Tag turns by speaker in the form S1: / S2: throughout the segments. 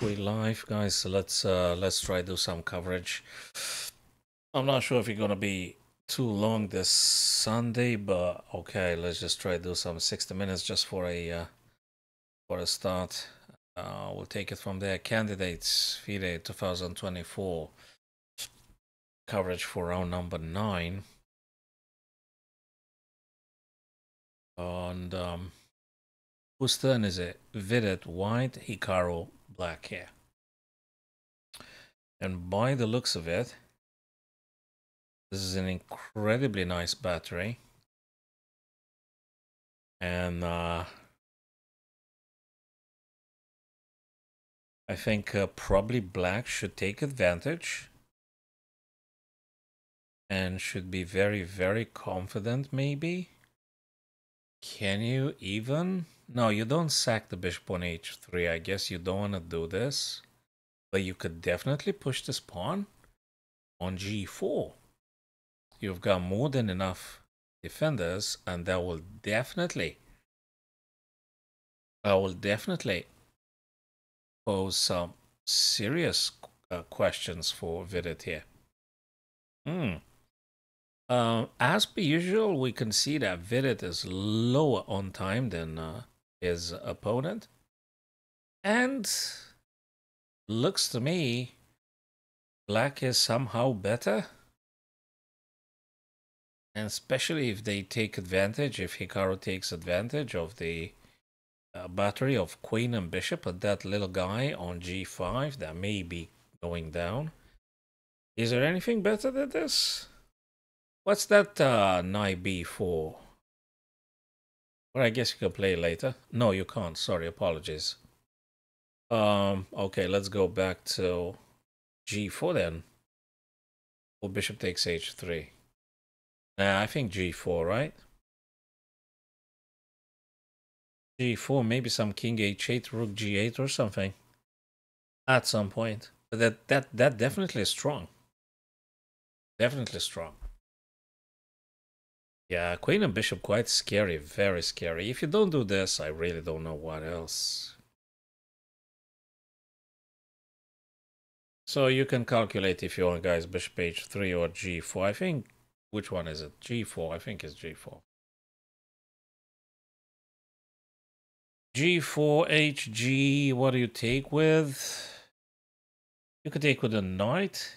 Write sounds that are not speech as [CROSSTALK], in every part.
S1: we live, guys. So let's uh, let's try do some coverage. I'm not sure if you're gonna be too long this Sunday, but okay, let's just try do some 60 minutes just for a uh, for a start. Uh, we'll take it from there. Candidates FIDE 2024 coverage for round number nine. And um, whose turn is it? Vidit white, Hikaru black hair. And by the looks of it, this is an incredibly nice battery. And uh, I think uh, probably black should take advantage and should be very, very confident maybe. Can you even? No, you don't sack the bishop on h3. I guess you don't want to do this. But you could definitely push this pawn on g4. You've got more than enough defenders, and that will definitely, I will definitely pose some serious uh, questions for Vidit here. Hmm. Uh, as per usual, we can see that Vidit is lower on time than uh, his opponent. And looks to me black is somehow better. And especially if they take advantage, if Hikaru takes advantage of the uh, battery of queen and bishop and that little guy on g5 that may be going down. Is there anything better than this? What's that uh, knight b4? Well, I guess you can play later. No, you can't. Sorry, apologies. Um, okay, let's go back to g4 then. Well, bishop takes h3. Nah, I think g4, right? g4, maybe some king h8, rook g8 or something. At some point. But that, that, that definitely is strong. Definitely strong. Yeah, queen and bishop quite scary, very scary. If you don't do this, I really don't know what else. So you can calculate if you want, guys, bishop h3 or g4. I think, which one is it? g4, I think it's g4. g4, hg, what do you take with? You could take with a knight.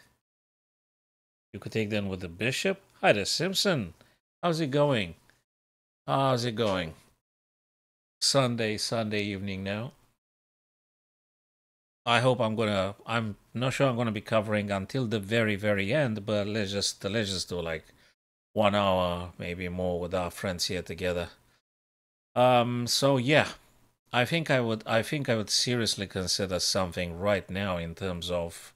S1: You could take then with the bishop. Hi there, Simpson. How's it going? How's it going? Sunday, Sunday evening now. I hope I'm gonna. I'm not sure I'm gonna be covering until the very, very end, but let's just let's just do like one hour, maybe more, with our friends here together. Um. So yeah, I think I would. I think I would seriously consider something right now in terms of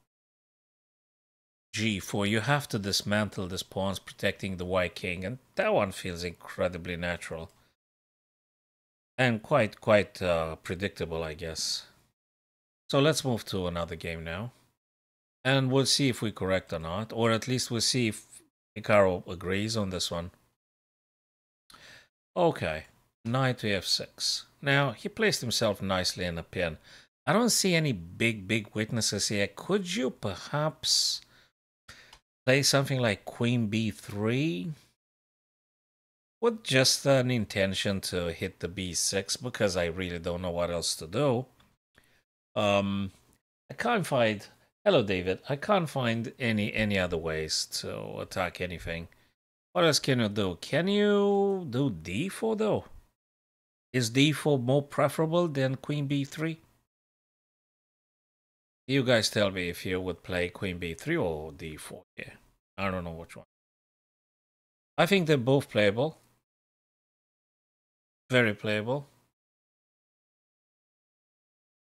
S1: g4, you have to dismantle this pawns protecting the white king, and that one feels incredibly natural. And quite, quite uh, predictable, I guess. So let's move to another game now. And we'll see if we're correct or not, or at least we'll see if Hikaru agrees on this one. Okay, knight to f6. Now, he placed himself nicely in a pin. I don't see any big, big weaknesses here. Could you perhaps play something like queen b3 with just an intention to hit the b6 because I really don't know what else to do. Um, I can't find. Hello, David. I can't find any any other ways to attack anything. What else can you do? Can you do d4 though? Is d4 more preferable than queen b3? You guys tell me if you would play queen b3 or d4 Yeah, I don't know which one. I think they're both playable. Very playable.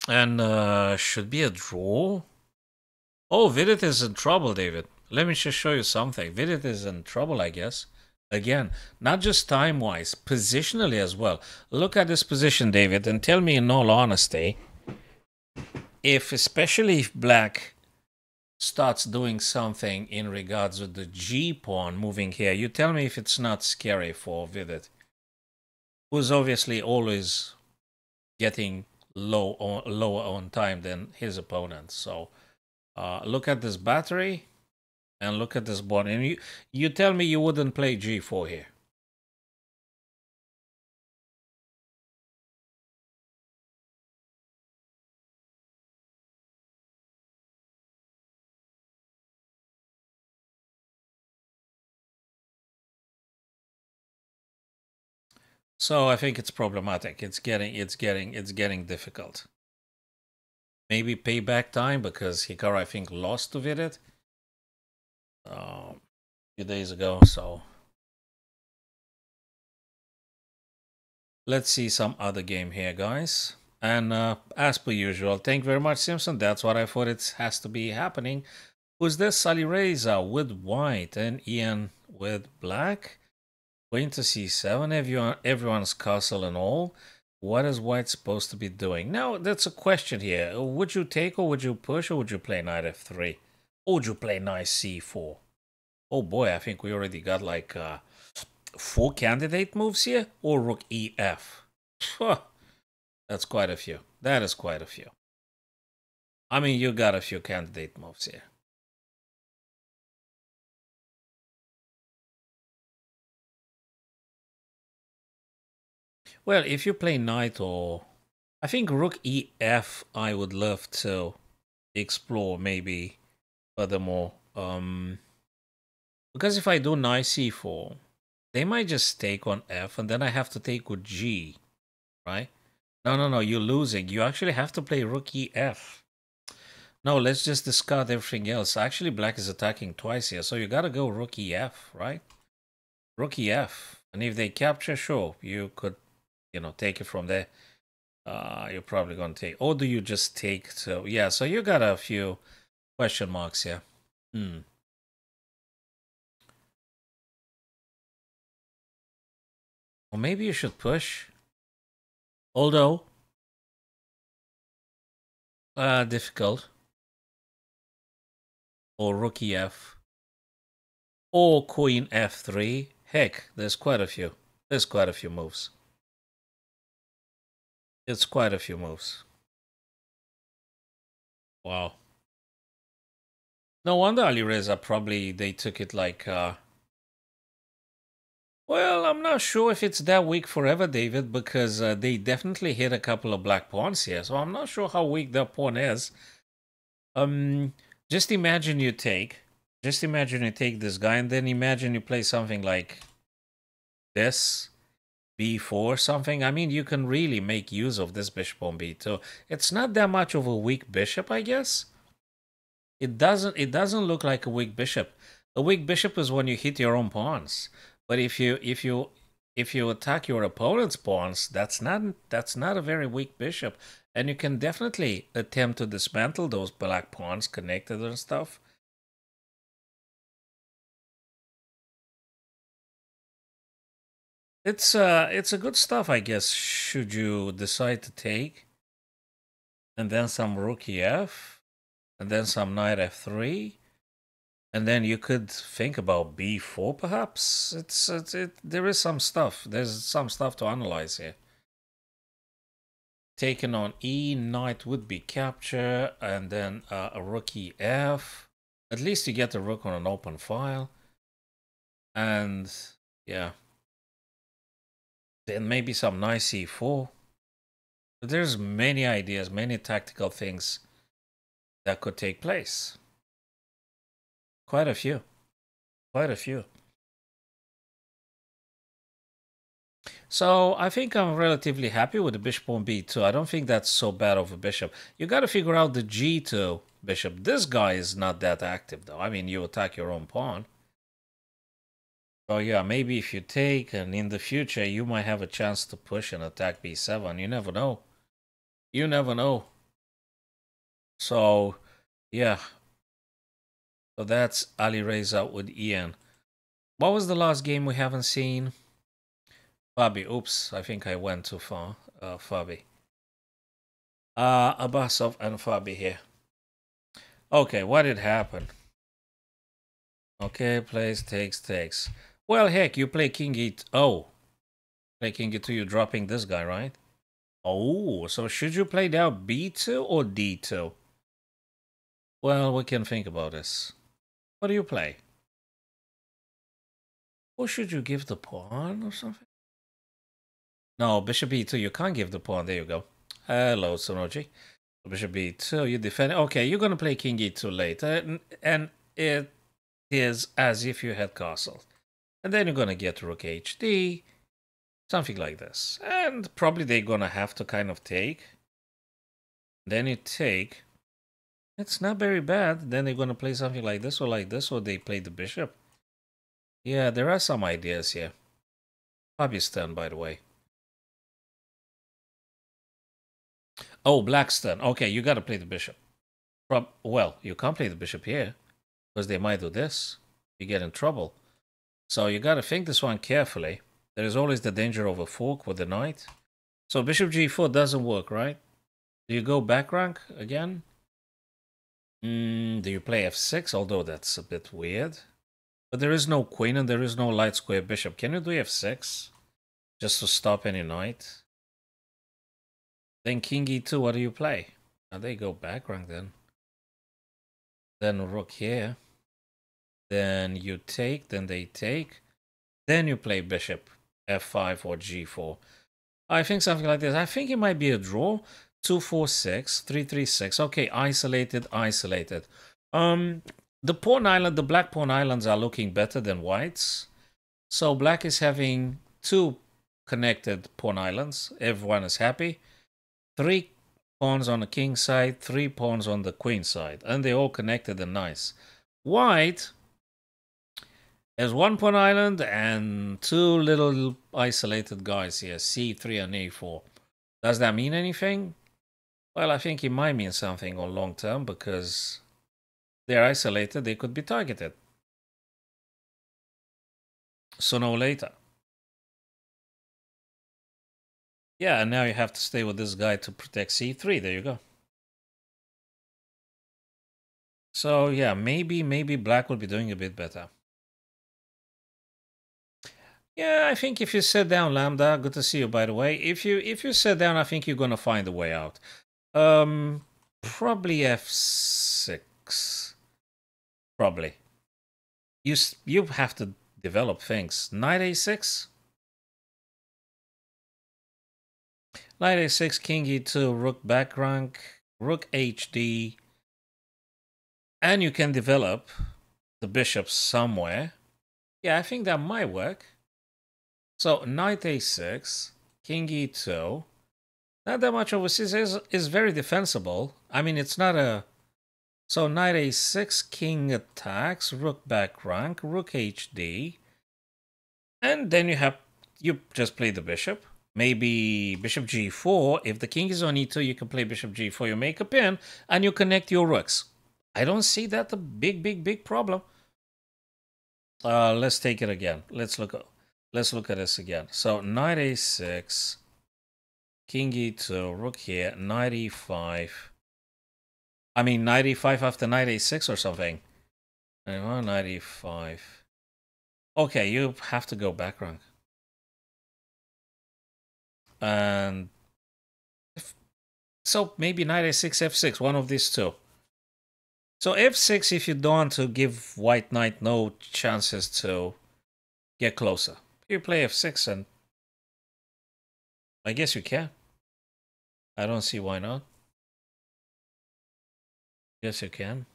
S1: And uh, should be a draw. Oh, Vidit is in trouble, David. Let me just show you something. Vidit is in trouble, I guess. Again, not just time-wise, positionally as well. Look at this position, David, and tell me in all honesty, if especially if black starts doing something in regards to the G pawn moving here, you tell me if it's not scary for Vidit, who's obviously always getting low on, lower on time than his opponent. So uh, look at this battery and look at this board. And you, you tell me you wouldn't play g4 here. So I think it's problematic. It's getting it's getting it's getting difficult. Maybe payback time because Hikaru I think lost to Vidit uh, a few days ago. So let's see some other game here, guys. And uh, as per usual, thank you very much, Simpson. That's what I thought it has to be happening. Who's this? Sally Reza with white and Ian with black. Queen to c7, everyone, everyone's castle and all. What is white supposed to be doing? Now, that's a question here. Would you take or would you push or would you play knight f3? Or would you play knight c4? Oh boy, I think we already got like uh, four candidate moves here. Or rook ef. That's quite a few. That is quite a few. I mean, you got a few candidate moves here. Well, if you play knight or... I think rook ef I would love to explore maybe furthermore. Um, because if I do knight c4, they might just take on f and then I have to take with g, right? No, no, no, you're losing. You actually have to play rook ef. No, let's just discard everything else. Actually, black is attacking twice here, so you gotta go rook ef, right? Rook ef. And if they capture, sure, you could you know, take it from there. Uh, you're probably going to take, or do you just take, so yeah, so you got a few question marks here. Hmm. Or maybe you should push. Although, uh, difficult. Or rook ef. Or queen f3. Heck, there's quite a few. There's quite a few moves. It's quite a few moves. Wow. No wonder Alireza probably they took it like uh well, I'm not sure if it's that weak forever, David, because uh, they definitely hit a couple of black pawns here. So I'm not sure how weak that pawn is. Um, just imagine you take, just imagine you take this guy, and then imagine you play something like this, b4 something. I mean, you can really make use of this bishop on b2. It's not that much of a weak bishop, I guess. It doesn't it doesn't look like a weak bishop. A weak bishop is when you hit your own pawns. But if you if you if you attack your opponent's pawns, that's not that's not a very weak bishop. And you can definitely attempt to dismantle those black pawns connected and stuff. It's uh it's a good stuff, I guess, should you decide to take. And then some rook f, and then some knight f3. And then you could think about b4 perhaps. It's, it's it there is some stuff. There's some stuff to analyze here. Taken on e, knight would be capture, and then uh, a rook f. At least you get the rook on an open file. And yeah, then maybe some nice c4. But there's many ideas, many tactical things that could take place. Quite a few. Quite a few. So I think I'm relatively happy with the bishop on b2. I don't think that's so bad of a bishop. You got to figure out the g2 bishop. This guy is not that active though. I mean, you attack your own pawn. Oh yeah, maybe if you take and in the future you might have a chance to push and attack b7. You never know. You never know. So, yeah. So that's Alireza with Ian. What was the last game we haven't seen? Fabi. Oops, I think I went too far. Uh, Fabi. Uh, Abasov and Fabi here. Okay, what did happen? Okay, plays, takes, takes. Well, heck, you play king e... Oh. Play king e2, you're dropping this guy, right? Oh, so should you play now b2 or d2? Well, we can think about this. What do you play? Or should you give the pawn or something? No, bishop e2, you can't give the pawn. There you go. Hello, Sonoji. Bishop b2, you defend. Okay, you're going to play king e2 later. And it is as if you had castle. And then you're going to get rook hd, something like this. And probably they're going to have to kind of take. Then you take. It's not very bad. Then they're going to play something like this or like this, or they play the bishop. Yeah, there are some ideas here. Bobby's turn, by the way. Oh, Blackstone. Okay, you got to play the bishop. Well, you can't play the bishop here because they might do this. You get in trouble. So you got to think this one carefully. There is always the danger of a fork with the knight. So bishop g4 doesn't work, right? Do you go back rank again? Mm, do you play f6? Although that's a bit weird. But there is no queen and there is no light square bishop. Can you do f6? Just to stop any knight? Then king e2, what do you play? Now they go back rank then. Then rook here. Then you take, then they take. Then you play bishop f5 or g4. I think something like this. I think it might be a draw. 246, 336. Okay, isolated, isolated. Um, the pawn island, the black pawn islands are looking better than whites. So black is having two connected pawn islands. Everyone is happy. Three pawns on the king side, three pawns on the queen side. And they're all connected and nice. White has one pawn island and two little isolated guys here, c3 and a4. Does that mean anything? Well, I think it might mean something on long term because they're isolated, they could be targeted. Sooner or later. Yeah, and now you have to stay with this guy to protect c3. There you go. So yeah, maybe maybe black will be doing a bit better. Yeah, I think if you sit down, Lambda, good to see you by the way. If you if you sit down, I think you're gonna find a way out. Um probably F6. Probably. You you have to develop things. Knight a6. Knight a6, king e2, rook back rank, rook hd. And you can develop the bishop somewhere. Yeah, I think that might work. So knight a6, king e2. Not that much overseas is is very defensible. I mean, it's not a so knight a6, king attacks, rook back rank, rook hd. And then you have, you just play the bishop. Maybe bishop g4. If the king is on e2, you can play bishop g4. You make a pin and you connect your rooks. I don't see that a big, big, big problem. Uh, let's take it again. Let's look. Let's look at this again. So knight a6, king e2, rook here, knight e5, I mean, 95 after 96 or something. 95. Okay, you have to go back rank. And if, so maybe 96 f6, one of these two. So f6 if you don't want to give white knight no chances to get closer. You play f6 and I guess you can. I don't see why not. Yes, you can.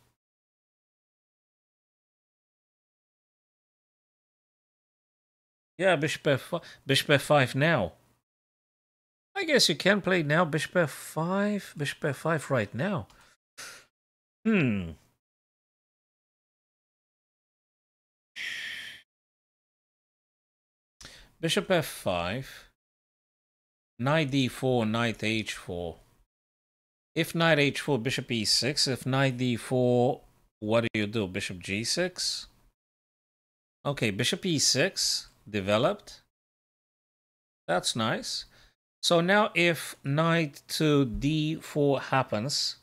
S1: Yeah, bishop f5, bishop f5 now. I guess you can play now bishop f5, bishop f5 right now. Hmm. Bishop f5, knight d4, knight h4. If knight h4, bishop e6. If knight d4, what do you do? Bishop g6? Okay, bishop e6 developed. That's nice. So now if knight to d4 happens,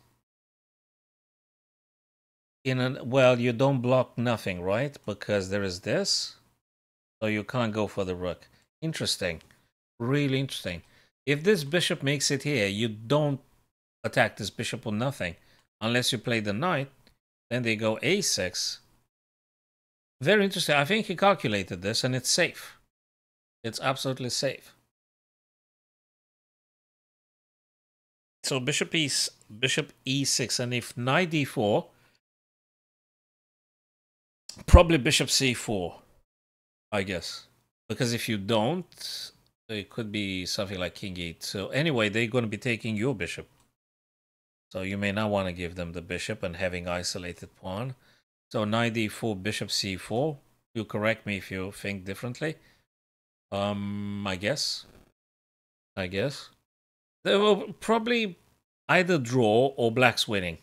S1: in an, well, you don't block nothing, right? Because there is this. So you can't go for the rook. Interesting. Really interesting. If this bishop makes it here, you don't attack this bishop or nothing. Unless you play the knight, then they go a6. Very interesting. I think he calculated this and it's safe. It's absolutely safe. So bishop e bishop e6 and if knight d4 probably bishop c4 I guess. Because if you don't it could be something like king e8 so anyway they're going to be taking your bishop. So you may not want to give them the bishop and having isolated pawn. So knight d4 bishop c4 you correct me if you think differently. Um I guess. I guess. They will probably either draw or black's winning.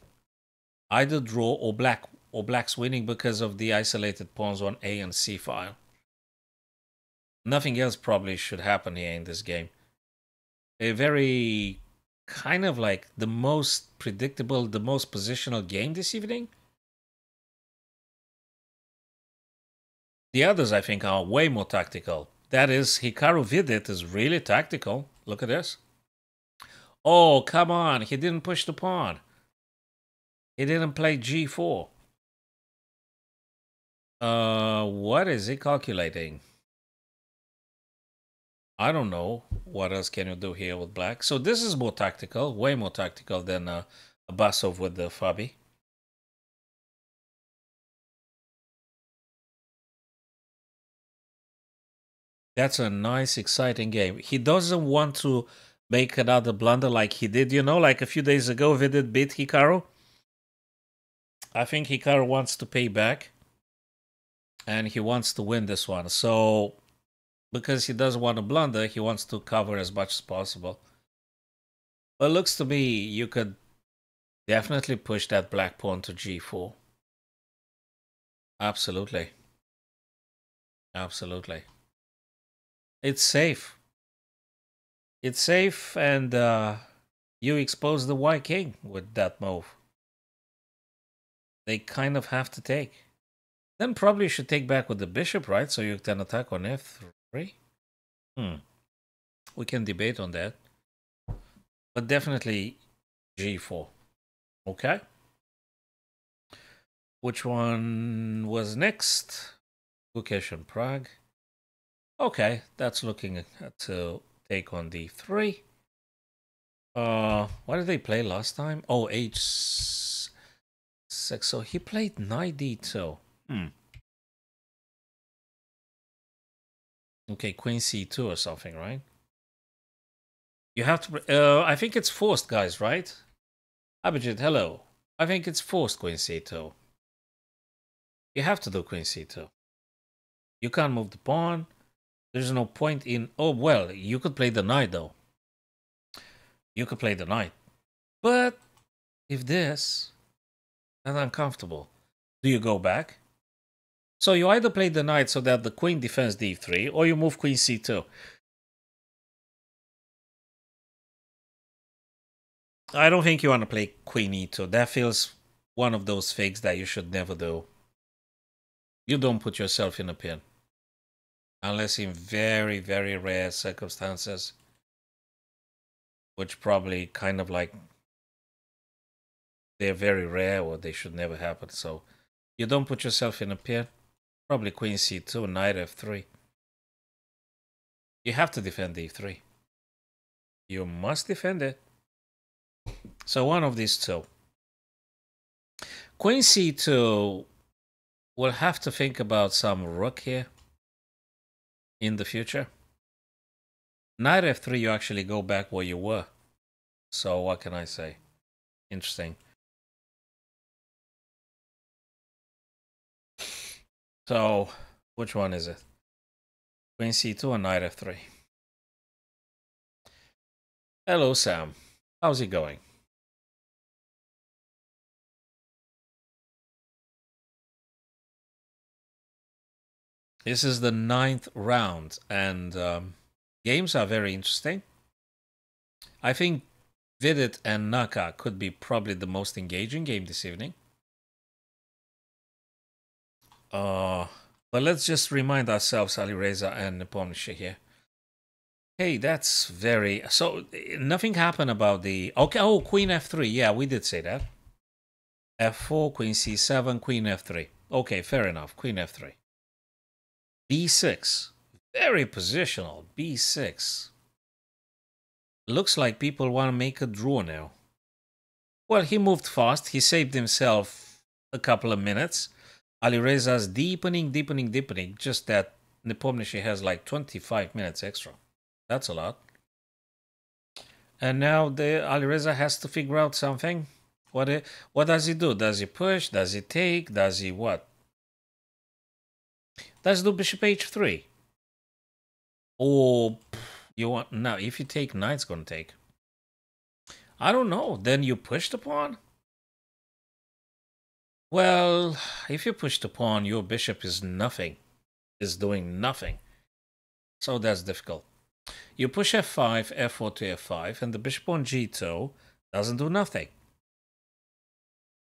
S1: Either draw or black or black's winning because of the isolated pawns on A and C file. Nothing else probably should happen here in this game. A very kind of like the most predictable, the most positional game this evening. The others, I think, are way more tactical. That is, Hikaru Vidit is really tactical. Look at this. Oh, come on. He didn't push the pawn. He didn't play g4. Uh, what is he calculating? I don't know. What else can you do here with black? So this is more tactical, way more tactical than uh, Abasov with the Fabi. That's a nice, exciting game. He doesn't want to make another blunder like he did, you know, like a few days ago, Vidit beat Hikaru. I think Hikaru wants to pay back. And he wants to win this one. So, because he doesn't want to blunder, he wants to cover as much as possible. But looks to me you could definitely push that black pawn to g4. Absolutely. Absolutely. It's safe. It's safe and uh, you expose the white king with that move. They kind of have to take. Then probably you should take back with the bishop, right? So you can attack on f3. Hmm. We can debate on that. But definitely g4. Okay. Which one was next? Gukesh and Pragg. Okay, that's looking at uh, take on d3. Uh, what did they play last time? Oh, h6. So he played knight d2. Hmm. Okay, queen c2 or something, right? You have to... Uh, I think it's forced, guys, right? Abhijit, hello. I think it's forced queen c2. You have to do queen c2. You can't move the pawn. There's no point in. Oh, well, you could play the knight, though. You could play the knight. But if this, that's uncomfortable. Do you go back? So you either play the knight so that the queen defends d3, or you move queen c2. I don't think you want to play queen e2. That feels one of those fakes that you should never do. You don't put yourself in a pin unless in very, very rare circumstances, which probably kind of like they're very rare or they should never happen. So you don't put yourself in a pin. Probably queen c2, knight f3. You have to defend e3. You must defend it. So one of these two. Queen c2 will have to think about some rook here in the future. Knight f3, you actually go back where you were. So what can I say? Interesting. So, which one is it? Queen c2 or knight f3? Hello, Sam. How's it going? This is the ninth round, and um, games are very interesting. I think Vidit and Naka could be probably the most engaging game this evening. Uh, but let's just remind ourselves, Alireza and Nepomniachtchi here. Hey, that's very... So, nothing happened about the... Okay, oh, queen f3. Yeah, we did say that. f4, queen c7, queen f3. Okay, fair enough. Queen f3. b6. Very positional. b6. Looks like people want to make a draw now. Well, he moved fast. He saved himself a couple of minutes. Alireza's deepening, deepening, deepening. Just that Nepomniachtchi has like 25 minutes extra. That's a lot. And now the Alireza has to figure out something. What what does he do? Does he push? Does he take? Does he what? Does do bishop h3? Or you want now if you take knight's gonna take. I don't know. Then you push the pawn? Well, if you push the pawn, your bishop is nothing. Is doing nothing. So that's difficult. You push f5, f4 to f5, and the bishop on g2 doesn't do nothing.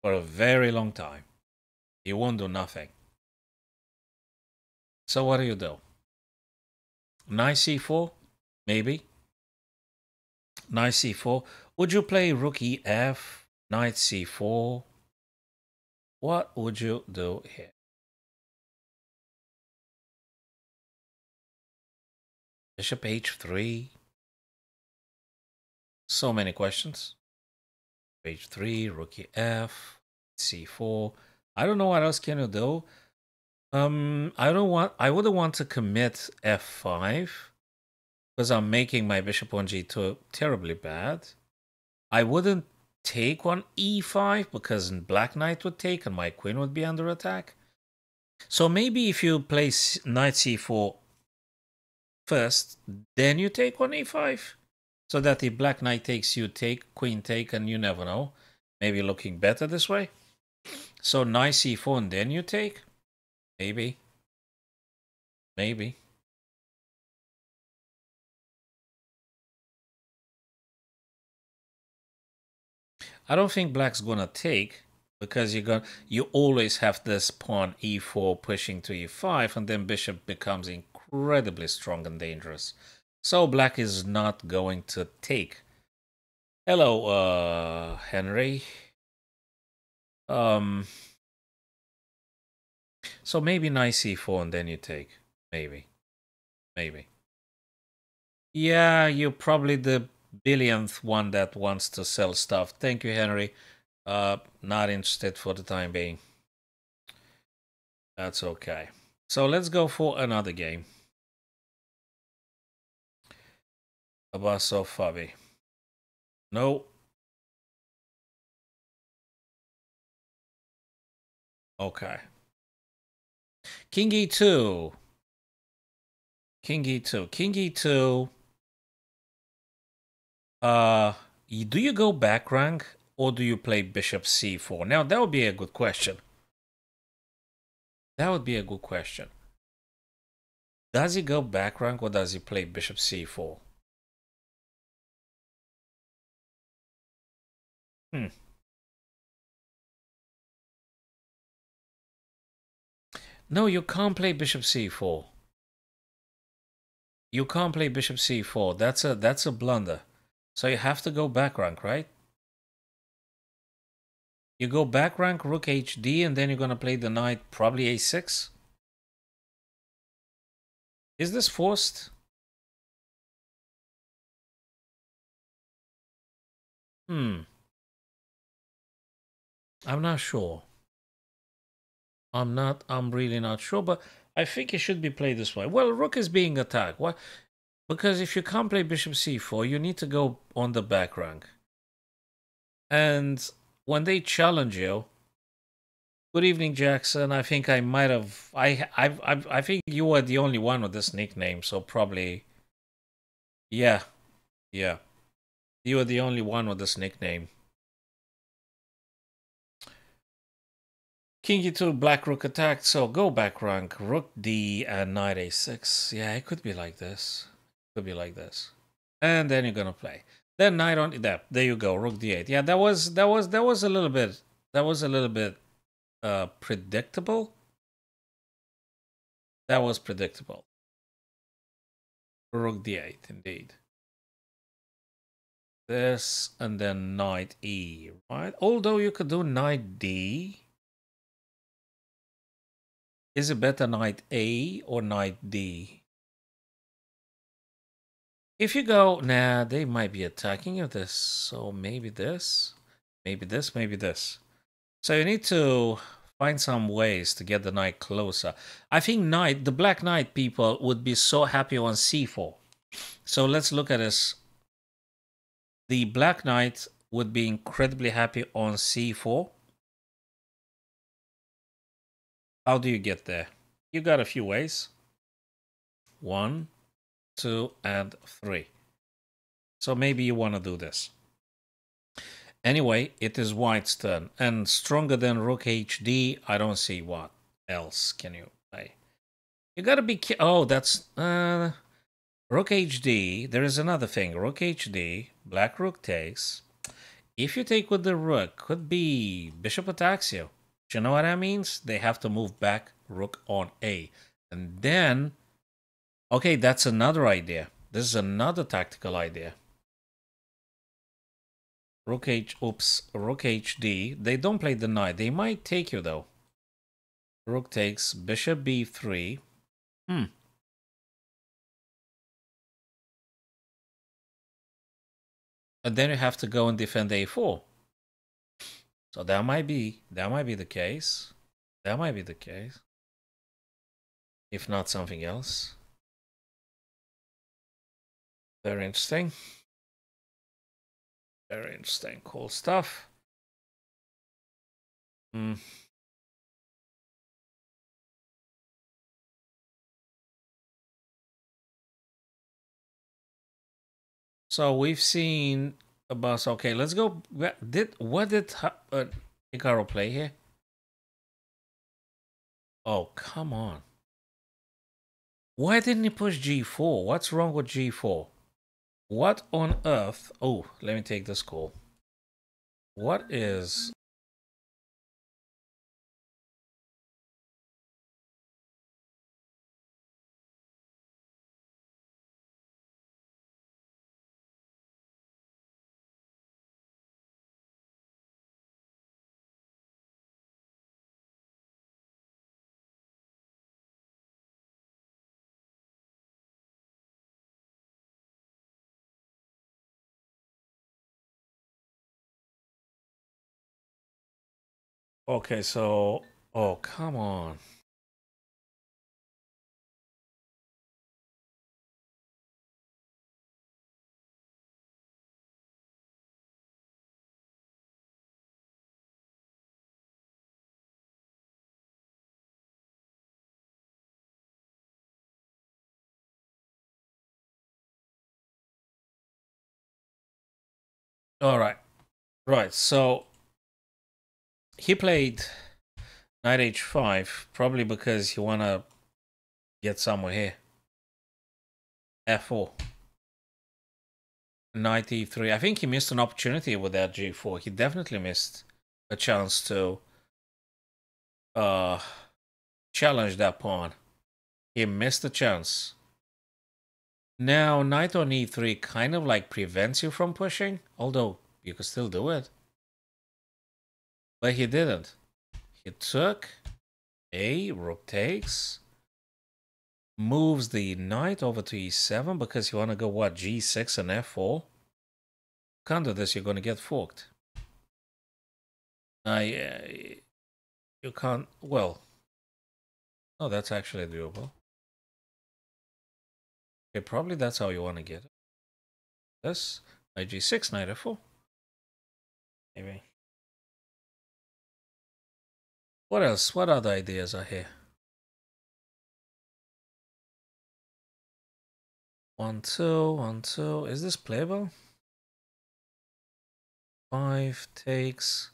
S1: For a very long time. He won't do nothing. So what do you do? Knight c4? Maybe. Knight c4. Would you play rook ef, knight c4? What would you do here? Bishop h3. So many questions. h3, rook ef, c4. I don't know what else can you do. Um, I don't want. I wouldn't want to commit f5 because I'm making my bishop on g2 terribly bad. I wouldn't take on e5 because black knight would take and my queen would be under attack. So maybe if you place knight c4 first, then you take on e5. So that the black knight takes, you take, queen take, and you never know. Maybe looking better this way. So knight c4 and then you take? Maybe. Maybe. I don't think black's gonna take because you're going you always have this pawn e4 pushing to e5 and then bishop becomes incredibly strong and dangerous. So black is not going to take. Hello, uh, Henry. Um, so maybe knight c4 and then you take. Maybe. Maybe. Yeah, you're probably the billionth one that wants to sell stuff. Thank you, Henry. Uh, not interested for the time being. That's okay. So let's go for another game. Abasov Fabi. No. Okay. King E2. King E2. King E2 uh, do you go back rank or do you play bishop c4? Now, that would be a good question. That would be a good question. Does he go back rank or does he play bishop c4? Hmm. No, you can't play bishop c4. You can't play bishop c4. That's a that's a blunder. So you have to go back rank, right? You go back rank rook HD and then you're going to play the knight probably a6. Is this forced? Hmm. I'm not sure. I'm not, I'm really not sure, but I think it should be played this way. Well, rook is being attacked. Why? Because if you can't play bishop c4, you need to go on the back rank. And when they challenge you, good evening, Jackson. I think I might have. I I I, I think you were the only one with this nickname, so probably. Yeah, yeah. You were the only one with this nickname. King e2, black rook attacked, so go back rank, rook d and knight a6. Yeah, it could be like this. Could be like this. And then you're gonna play. Then knight on there. There you go. Rook d8. Yeah, that was that was that was a little bit that was a little bit uh predictable. That was predictable. Rook d8, indeed. This and then knight e, right? Although you could do knight d. Is it better knight a or knight d? If you go, nah, they might be attacking you this, so maybe this, maybe this, maybe this. So you need to find some ways to get the knight closer. I think knight, the black knight people would be so happy on c4. So let's look at this. The black knight would be incredibly happy on c4. How do you get there? You got a few ways. One, two, and three. So maybe you want to do this. Anyway, it is white's turn, and stronger than rook HD, I don't see what else can you play. You gotta be Oh, that's... Uh, rook HD, there is another thing. Rook HD, black rook takes. If you take with the rook, could be bishop attacks you. Do you know what that means? They have to move back rook on A. And then... Okay, that's another idea. This is another tactical idea. Rook H, oops, Rook HD. They don't play the knight. They might take you though. Rook takes Bishop B3. Hmm. And then you have to go and defend A4. So that might be that might be the case. That might be the case. If not something else. Very interesting. Very interesting. Cool stuff. Hmm. So we've seen a bus. Okay, let's go. Did what did uh, Hikaru play here? Oh, come on. Why didn't he push G4? What's wrong with G4? What on earth? Oh, let me take this call. What is Okay, so oh come on. All right. Right. So he played knight h5 probably because he want to get somewhere here. f4. Knight e3. I think he missed an opportunity with that g4. He definitely missed a chance to uh, challenge that pawn. He missed a chance. Now, knight on e3 kind of like prevents you from pushing, although you could still do it. But he didn't. He took a rook takes, moves the knight over to e7 because you want to go what g6 and f4. Can't do this, you're going to get forked. I, you can't. Well, oh, that's actually doable. Okay, probably that's how you want to get it. This knight g6, knight f4. Maybe. What else? What other ideas are here? One, two, one, two. Is this playable? Five takes.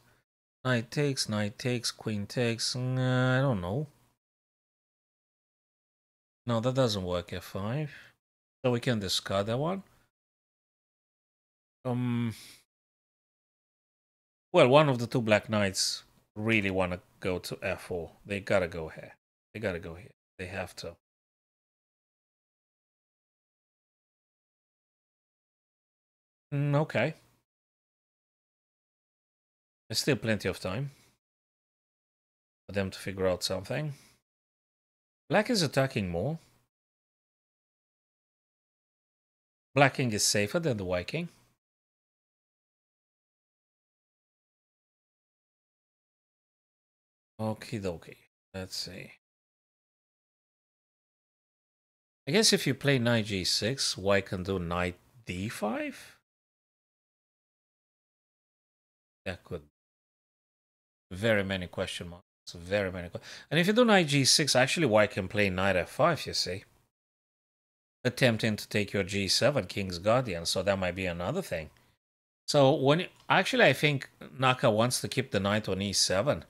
S1: Knight takes, knight takes, queen takes. Nah, I don't know. No, that doesn't work f5. So we can discard that one. Um. Well, one of the two black knights really want to go to f4. They gotta go here. They gotta go here. They have to. Mm, okay. There's still plenty of time for them to figure out something. Black is attacking more. Black King is safer than the White King. Okie dokie. Let's see. I guess if you play knight g6, white can do knight d5? That could. Very many question marks. Very many. And if you do knight g6, actually white can play knight f5, you see. Attempting to take your g7, king's guardian, so that might be another thing. So when actually I think Naka wants to keep the knight on e7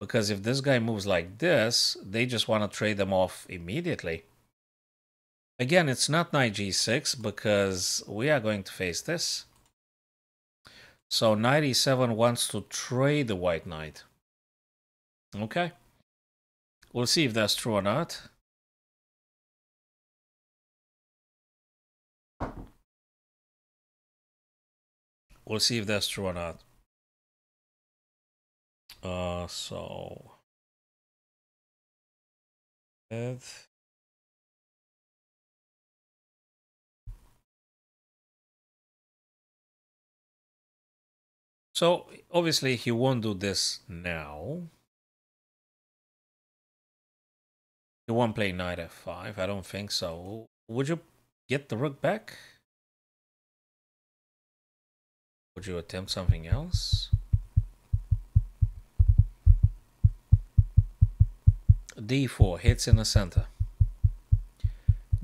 S1: because if this guy moves like this, they just want to trade them off immediately. Again, it's not knight g6 because we are going to face this. So knight e7 wants to trade the white knight. Okay. We'll see if that's true or not. We'll see if that's true or not. Uh, so... So obviously he won't do this now. He won't play knight f5. I don't think so. Would you get the rook back? Would you attempt something else? D4 hits in the center.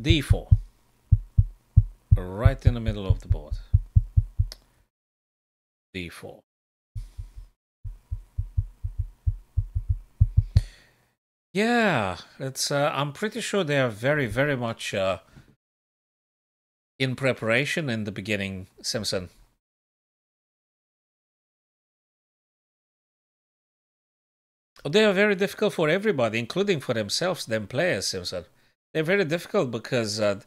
S1: d4 right in the middle of the board. d4 Yeah, it's. Uh, I'm pretty sure they are very, very much uh, in preparation in the beginning, Simpson. They are very difficult for everybody, including for themselves, them players, themselves. They're very difficult because uh,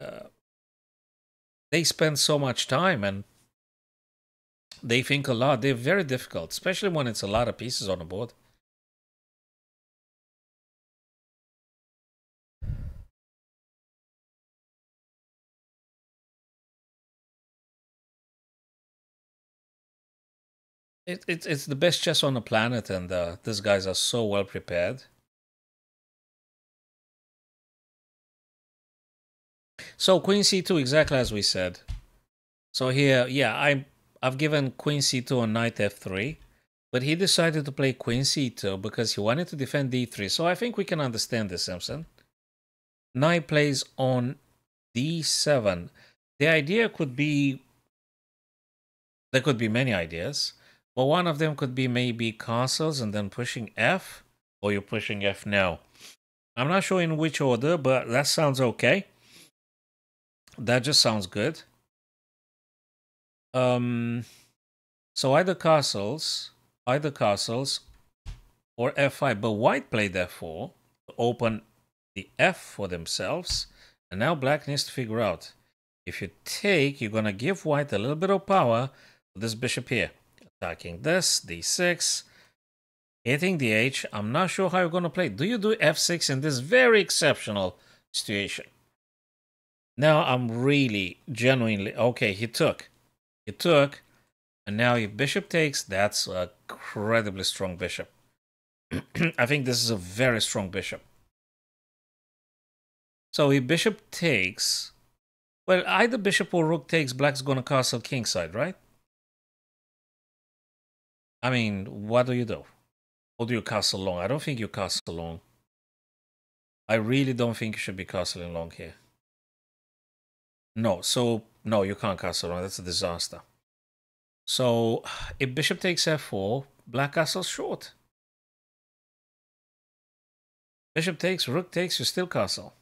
S1: uh, they spend so much time and they think a lot. They're very difficult, especially when it's a lot of pieces on the board. It, it, it's the best chess on the planet, and uh, these guys are so well prepared. So queen c2, exactly as we said. So here, yeah, I, I've given queen c2 on knight f3, but he decided to play queen c2 because he wanted to defend d3. So I think we can understand this, Simpson. Knight plays on d7. The idea could be, there could be many ideas. Well, one of them could be maybe castles and then pushing F, or you're pushing F now. I'm not sure in which order, but that sounds okay. That just sounds good. Um, so either castles, either castles, or F5. But white played F4 to open the F for themselves. And now black needs to figure out. If you take, you're going to give white a little bit of power this bishop here attacking this, d6, hitting the h. I'm not sure how you're going to play. Do you do f6 in this very exceptional situation? Now I'm really, genuinely, okay, he took. He took, and now if bishop takes, that's a incredibly strong bishop. [CLEARS THROAT] I think this is a very strong bishop. So if bishop takes, well, either bishop or rook takes, black's going to castle kingside, right? I mean, what do you do? Or do you castle long? I don't think you castle long. I really don't think you should be castling long here. No, so no, you can't castle long. That's a disaster. So if bishop takes f4, black castles short. Bishop takes, rook takes, you still castle.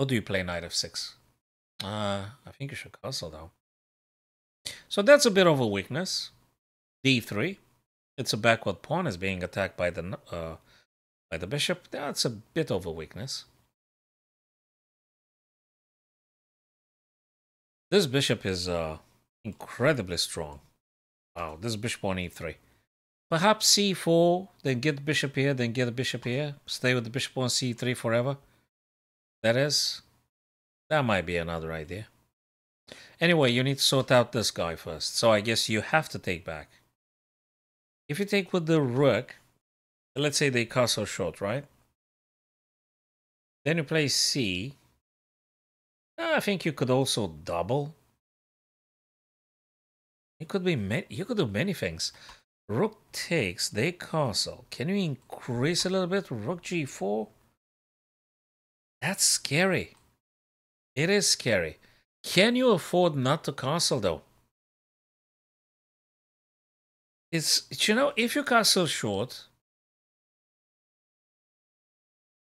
S1: Or do you play knight f6? Uh, I think you should castle though. So that's a bit of a weakness. d3. It's a backward pawn is being attacked by the uh, by the bishop. That's a bit of a weakness. This bishop is uh, incredibly strong. Wow, this bishop on e3. Perhaps c4, then get the bishop here, then get the bishop here. Stay with the bishop on c3 forever. That is, that might be another idea. Anyway, you need to sort out this guy first. So I guess you have to take back. If you take with the rook, let's say they castle short, right? Then you play c. I think you could also double. It could be you could do many things. Rook takes, they castle. Can you increase a little bit? Rook g4? That's scary. It is scary. Can you afford not to castle though? It's, you know, if you castle short,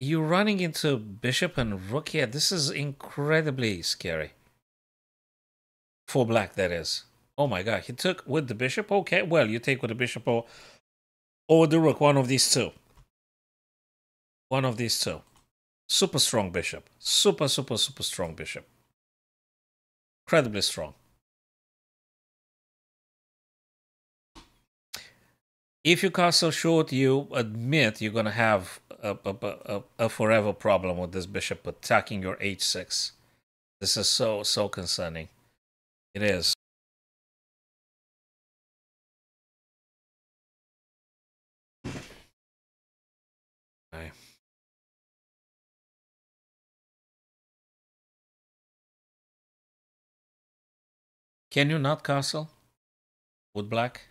S1: you're running into bishop and rook here. This is incredibly scary. For black, that is. Oh my god, he took with the bishop? Okay, well, you take with the bishop or, or the rook, one of these two. One of these two. Super strong bishop. Super, super, super strong bishop. Incredibly strong. If you castle short, you admit you're going to have a, a, a, a forever problem with this bishop attacking your h6. This is so, so concerning. It is. Can you not castle with black?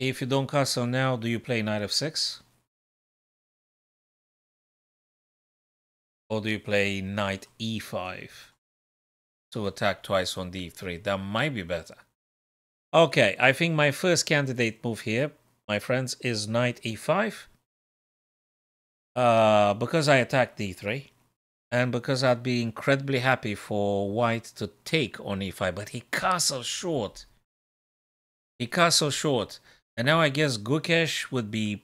S1: If you don't castle now, do you play knight f6? Or do you play knight e5 to attack twice on d3? That might be better. Okay, I think my first candidate move here, my friends, is knight e5. Uh, because I attacked d3. And because I'd be incredibly happy for white to take on e5. But he castle short. He castle short. And now I guess Gukesh would be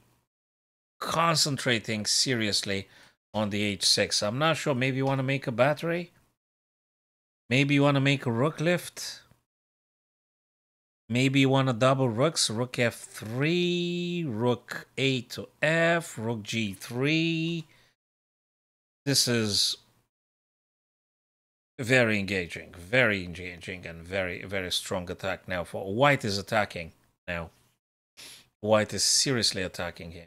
S1: concentrating seriously on the h6. I'm not sure. Maybe you want to make a battery? Maybe you want to make a rook lift? Maybe you want to double rooks. Rook f3, rook a to f, rook g3. This is very engaging, very engaging, and very, very strong attack now. For white is attacking now. White is seriously attacking here.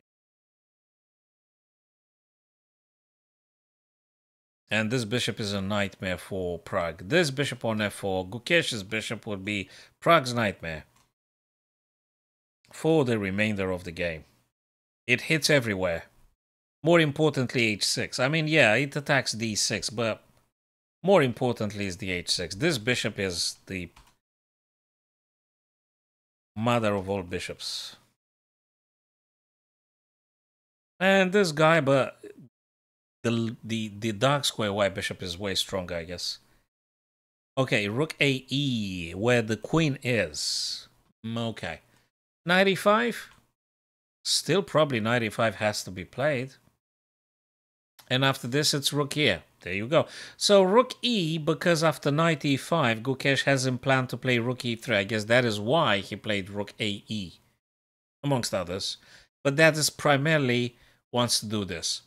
S1: And this bishop is a nightmare for Pragg. This bishop on f4, Gukesh's bishop would be Pragg's nightmare for the remainder of the game. It hits everywhere. More importantly, h6. I mean, yeah, it attacks d6, but more importantly is the h6. This bishop is the mother of all bishops. And this guy, but the the the dark square white bishop is way stronger, I guess. Okay, rook AE, where the queen is. Mm, okay. 95? Still probably 95 has to be played. And after this, it's rook here. There you go. So rook e, because after knight e5, Gukesh hasn't planned to play rook e3. I guess that is why he played rook ae, amongst others. But that is primarily wants to do this.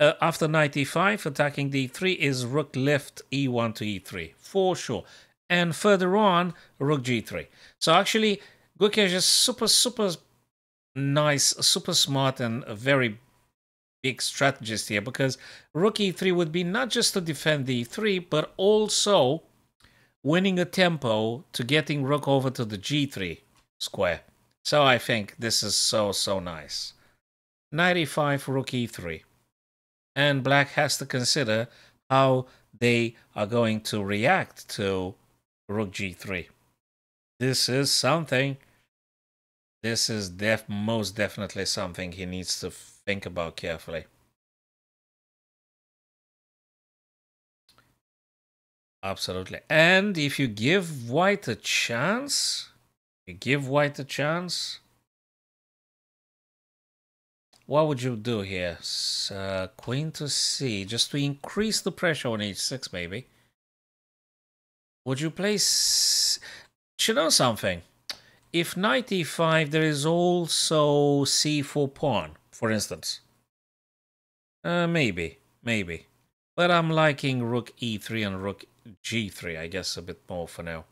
S1: Uh, after knight e5, attacking d3 is rook left e1 to e3, for sure. And further on, rook g3. So actually, Gukesh is super, super nice, super smart, and very big strategist here because rook e3 would be not just to defend d3, but also winning a tempo to getting rook over to the g3 square. So I think this is so, so nice. 95 rook e3. And black has to consider how they are going to react to rook g3. This is something. This is def most definitely something he needs to think about carefully. Absolutely. And if you give white a chance, you give white a chance, what would you do here? Uh, queen to c, just to increase the pressure on h6 maybe. Would you place... You know something? If knight e5, there is also c4 pawn, for instance. Uh, maybe, maybe. But I'm liking rook e3 and rook g3, I guess, a bit more for now.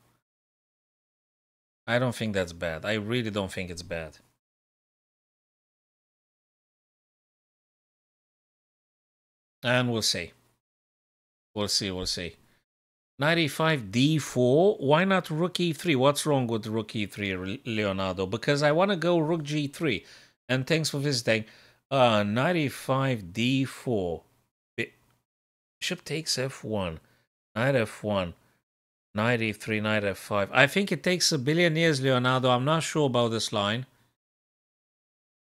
S1: I don't think that's bad. I really don't think it's bad. And we'll see. We'll see, we'll see. 95 d4. Why not rook e3? What's wrong with rook e3, Leonardo? Because I want to go rook g3. And thanks for visiting. Uh, 95 d4. Bishop takes f1. Knight f1. Knight e3, knight f5. I think it takes a billion years, Leonardo. I'm not sure about this line.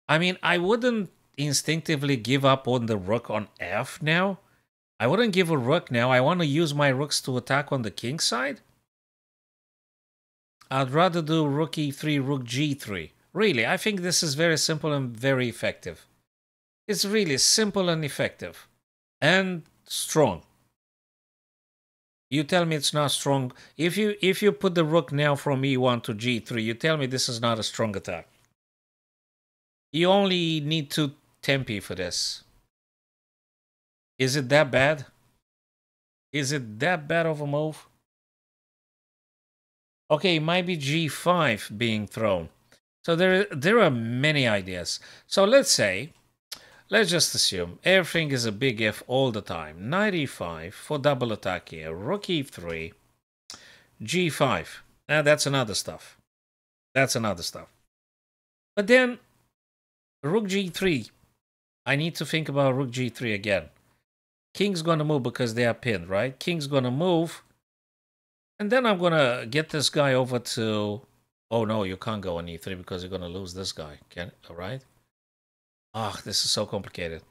S1: I mean, I wouldn't instinctively give up on the rook on f now. I wouldn't give a rook now. I want to use my rooks to attack on the king side. I'd rather do rook e3, rook g3. Really, I think this is very simple and very effective. It's really simple and effective. And strong. You tell me it's not strong. If you if you put the rook now from e1 to g3, you tell me this is not a strong attack. You only need to tempi for this. Is it that bad? Is it that bad of a move? Okay, it might be g5 being thrown. So there, there are many ideas. So let's say, let's just assume everything is a big if all the time. Knight e5 for double attack here. Rook e3, g5. Now that's another stuff. That's another stuff. But then, rook g3. I need to think about rook g3 again. King's gonna move because they are pinned, right? King's gonna move. And then I'm gonna get this guy over to... Oh no, you can't go on e3 because you're gonna lose this guy. Can Alright? Ah, oh, this is so complicated.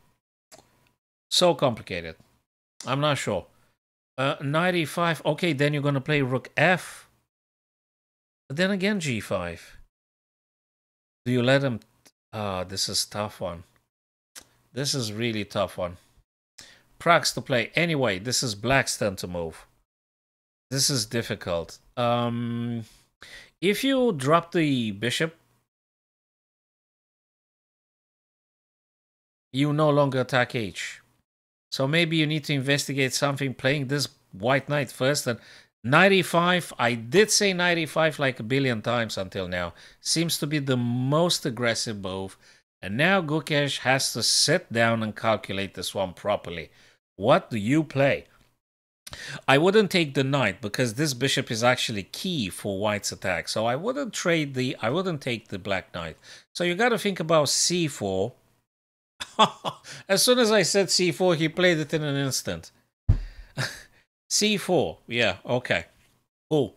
S1: So complicated. I'm not sure. Uh, knight e5. Okay, then you're gonna play rook f. But then again g5. Do you let him... Ah, this is tough one. This is really tough one. Pragg's to play. Anyway, this is Black's turn to move. This is difficult. Um, if you drop the bishop, you no longer attack H. So maybe you need to investigate something playing this white knight first. And 95, I did say 95 like a billion times until now. Seems to be the most aggressive move. And now Gukesh has to sit down and calculate this one properly. What do you play? I wouldn't take the knight because this bishop is actually key for white's attack. So I wouldn't trade the, I wouldn't take the black knight. So you got to think about c4. [LAUGHS] as soon as I said c4, he played it in an instant. [LAUGHS] c4, yeah, okay, cool.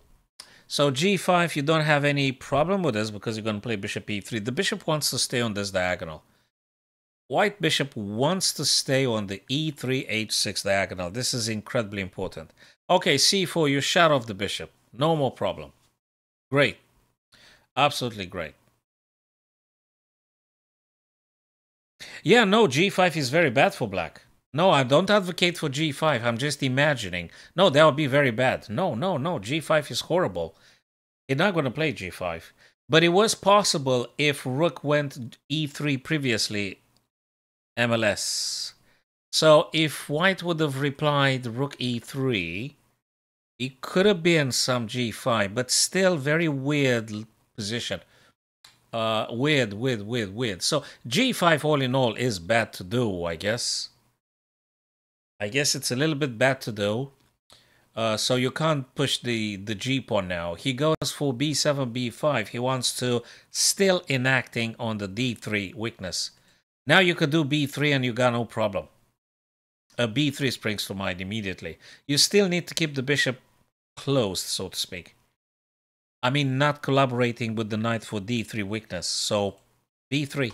S1: So g5, you don't have any problem with this because you're going to play bishop e3. The bishop wants to stay on this diagonal. White bishop wants to stay on the e3, h6 diagonal. This is incredibly important. Okay, c4, you shut off the bishop. No more problem. Great. Absolutely great. Yeah, no, g5 is very bad for black. No, I don't advocate for g5. I'm just imagining. No, that would be very bad. No, no, no. g5 is horrible. You're not going to play g5. But it was possible if rook went e3 previously MLS. So if white would have replied rook e3, it could have been some g5, but still very weird position. Uh, weird, weird, weird, weird. So g5 all in all is bad to do, I guess. I guess it's a little bit bad to do. Uh, so you can't push the, the g pawn now. He goes for b7, b5. He wants to still enacting on the d3 weakness. Now you can do b3 and you got no problem. A b3 springs to mind immediately. You still need to keep the bishop closed, so to speak. I mean, not collaborating with the knight for d3 weakness. So b3.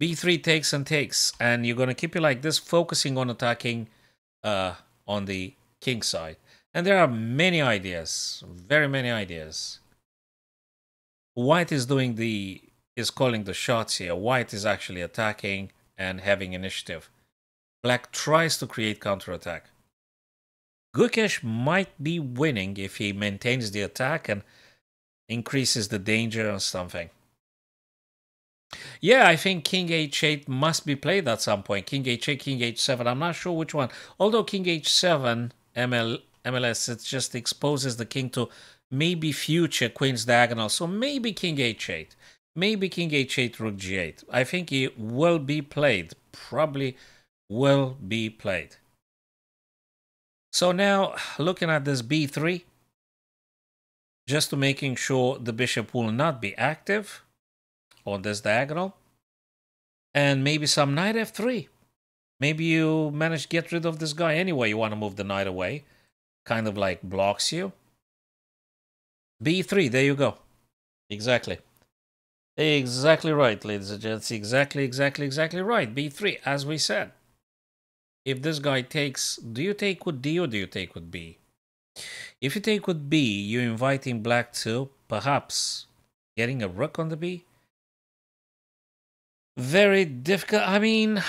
S1: b3 takes and takes. And you're going to keep it like this, focusing on attacking uh, on the king side. And there are many ideas, very many ideas. White is doing the is calling the shots here. White is actually attacking and having initiative. Black tries to create counterattack. Gukesh might be winning if he maintains the attack and increases the danger or something. Yeah, I think King H8 must be played at some point. King H8, King H7. I'm not sure which one. Although King H7 ML, MLS, it just exposes the king to maybe future Queen's Diagonal. So maybe King H8. Maybe King H8, Rook G8. I think it will be played. Probably will be played. So now, looking at this B3, just to making sure the bishop will not be active on this diagonal. And maybe some knight f3. Maybe you manage to get rid of this guy anyway. You want to move the knight away. Kind of like blocks you. b3, there you go. Exactly. Exactly right, ladies and gents. Exactly, exactly, exactly right. b3, as we said. If this guy takes... Do you take with d or do you take with b? If you take with b, you're inviting black to perhaps getting a rook on the b very difficult. I mean,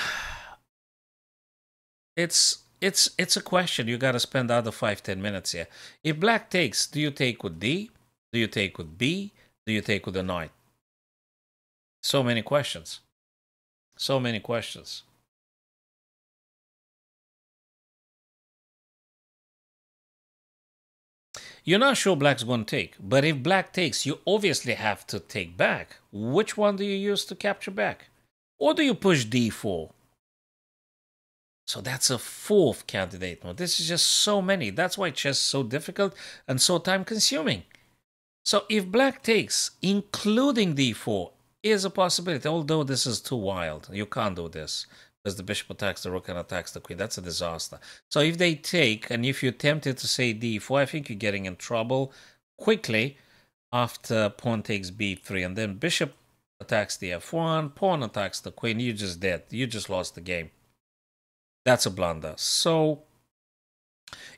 S1: it's it's it's a question you got to spend other five ten minutes here. If black takes, do you take with D? Do you take with B? Do you take with the knight? So many questions. So many questions. You're not sure black's going to take, but if black takes, you obviously have to take back. Which one do you use to capture back? Or do you push d4? So that's a fourth candidate. This is just so many. That's why chess is so difficult and so time consuming. So if black takes, including d4, is a possibility, although this is too wild. You can't do this because the bishop attacks the rook and attacks the queen. That's a disaster. So if they take, and if you're tempted to say d4, I think you're getting in trouble quickly after pawn takes b3 and then bishop attacks the f1, pawn attacks the queen, you just dead. You just lost the game. That's a blunder. So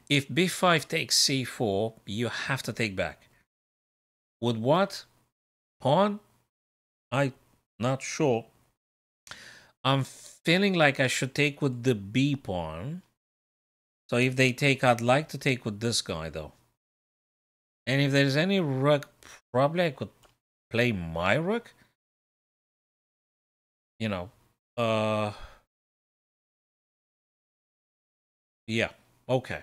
S1: if b5 takes c4, you have to take back. With what? Pawn? I'm not sure. I'm feeling like I should take with the b pawn. So if they take, I'd like to take with this guy though. And if there's any rook, probably I could play my rook you know, uh, yeah, okay.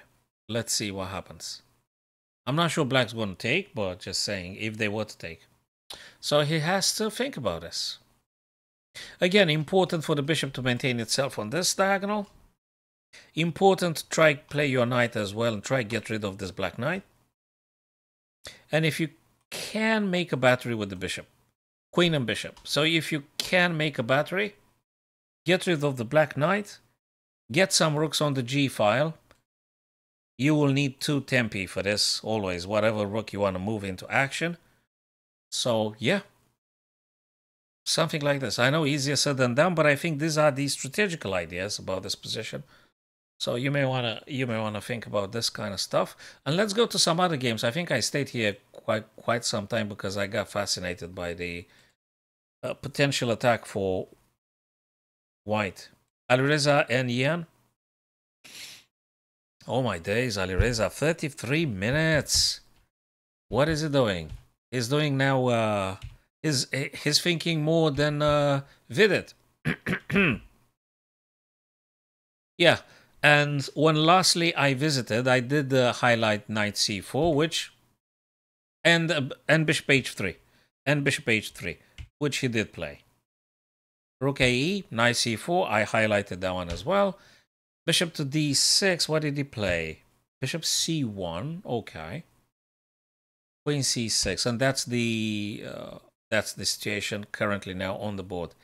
S1: Let's see what happens. I'm not sure Black's going to take, but just saying, if they were to take. So he has to think about this. Again, important for the bishop to maintain itself on this diagonal. Important to try play your knight as well and try get rid of this black knight. And if you can make a battery with the bishop, queen and bishop. So if you can make a battery, get rid of the black knight, get some rooks on the g file. You will need two tempi for this, always, whatever rook you want to move into action. So, yeah. Something like this. I know easier said than done, but I think these are the strategical ideas about this position. So you may wanna you may wanna think about this kind of stuff. And let's go to some other games. I think I stayed here quite quite some time because I got fascinated by the a potential attack for white. Alireza and Ian. Oh my days, Alireza, 33 minutes. What is he doing? He's doing now, uh, he's, he's thinking more than uh, Vidit. [CLEARS THROAT] yeah, and when lastly I visited, I did the highlight knight c4, which, and, uh, and bishop h3, and bishop h3 which he did play. Rook AE, knight c4, I highlighted that one as well. Bishop to d6, what did he play? Bishop c1, okay. Queen c6, and that's the uh, that's the situation currently now on the board.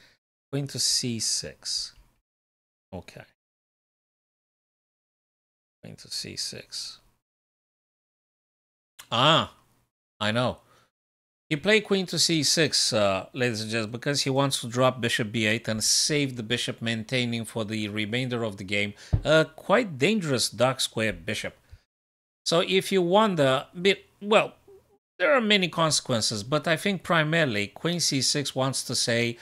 S1: Queen to c6, okay. Queen to c6. Ah, I know. He played queen to c6, uh, ladies and gentlemen, because he wants to drop bishop b8 and save the bishop, maintaining for the remainder of the game a quite dangerous dark square bishop. So if you wonder, well, there are many consequences, but I think primarily queen c6 wants to say,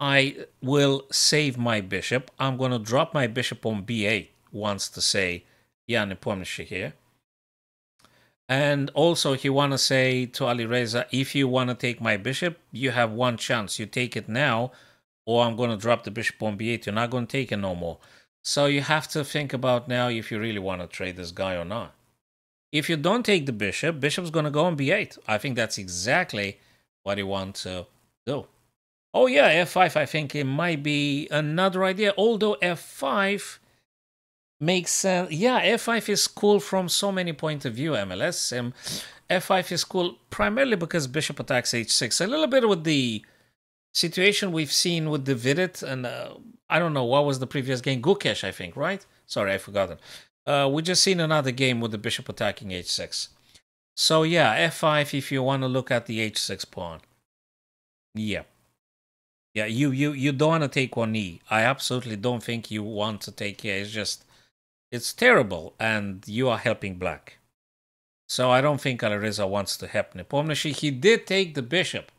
S1: I will save my bishop. I'm going to drop my bishop on b8, wants to say, Yeah, Nepomniachtchi here. And also, he want to say to Alireza, if you want to take my bishop, you have one chance. You take it now, or I'm going to drop the bishop on b8. You're not going to take it no more. So you have to think about now if you really want to trade this guy or not. If you don't take the bishop, bishop's going to go on b8. I think that's exactly what you want to do. Oh yeah, f5, I think it might be another idea. Although f5 makes sense. Yeah, f5 is cool from so many point of view, MLS. Um, f5 is cool primarily because bishop attacks h6. A little bit with the situation we've seen with the Vidit and uh, I don't know, what was the previous game? Gukesh, I think, right? Sorry, I forgot it. Uh, we just seen another game with the bishop attacking h6. So yeah, f5 if you want to look at the h6 pawn. Yeah. Yeah, you you you don't want to take one e. I absolutely don't think you want to take here. It's just it's terrible, and you are helping black. So I don't think Alireza wants to help Nepomniachtchi. He did take the bishop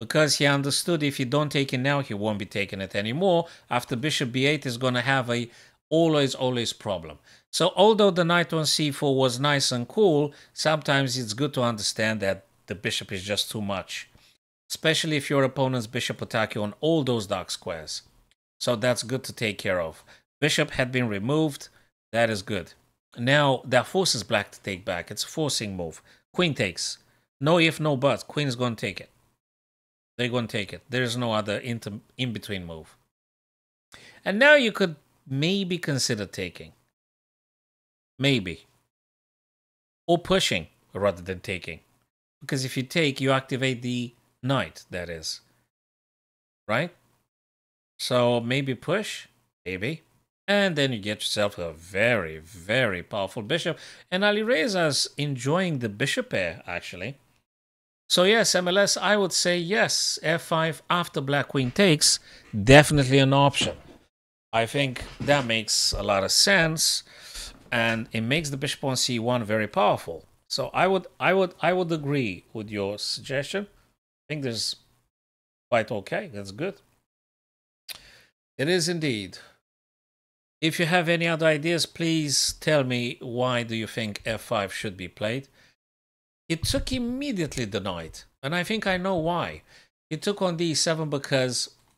S1: because he understood if you don't take it now, he won't be taking it anymore. After bishop b8 is going to have a always, always problem. So although the knight on c4 was nice and cool, sometimes it's good to understand that the bishop is just too much. Especially if your opponent's bishop attack you on all those dark squares. So that's good to take care of. Bishop had been removed. That is good. Now, that forces black to take back. It's a forcing move. Queen takes. No if, no but. Queen is going to take it. They're going to take it. There's no other in-between move. And now you could maybe consider taking. Maybe. Or pushing rather than taking. Because if you take, you activate the knight, that is. Right? So maybe push, maybe. And then you get yourself a very, very powerful bishop. And Alireza's enjoying the bishop pair, actually. So yes, MLS, I would say yes. F5 after black queen takes, definitely an option. I think that makes a lot of sense. And it makes the bishop on c1 very powerful. So I would I would I would agree with your suggestion. I think this is quite okay. That's good. It is indeed. If you have any other ideas, please tell me why do you think f5 should be played. It took immediately the knight, and I think I know why. He took on d7 because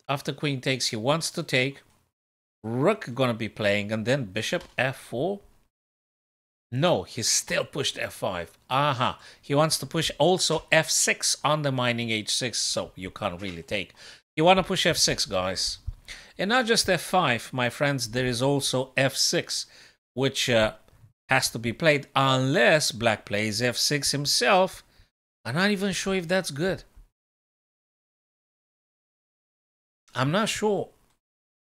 S1: after queen takes, he wants to take. Rook gonna be playing, and then bishop f4. No, he's still pushed f5. Aha, he wants to push also f6, undermining h6, so you can't really take. You want to push f6, guys. And not just f5, my friends, there is also f6, which uh, has to be played unless black plays f6 himself. I'm not even sure if that's good. I'm not sure.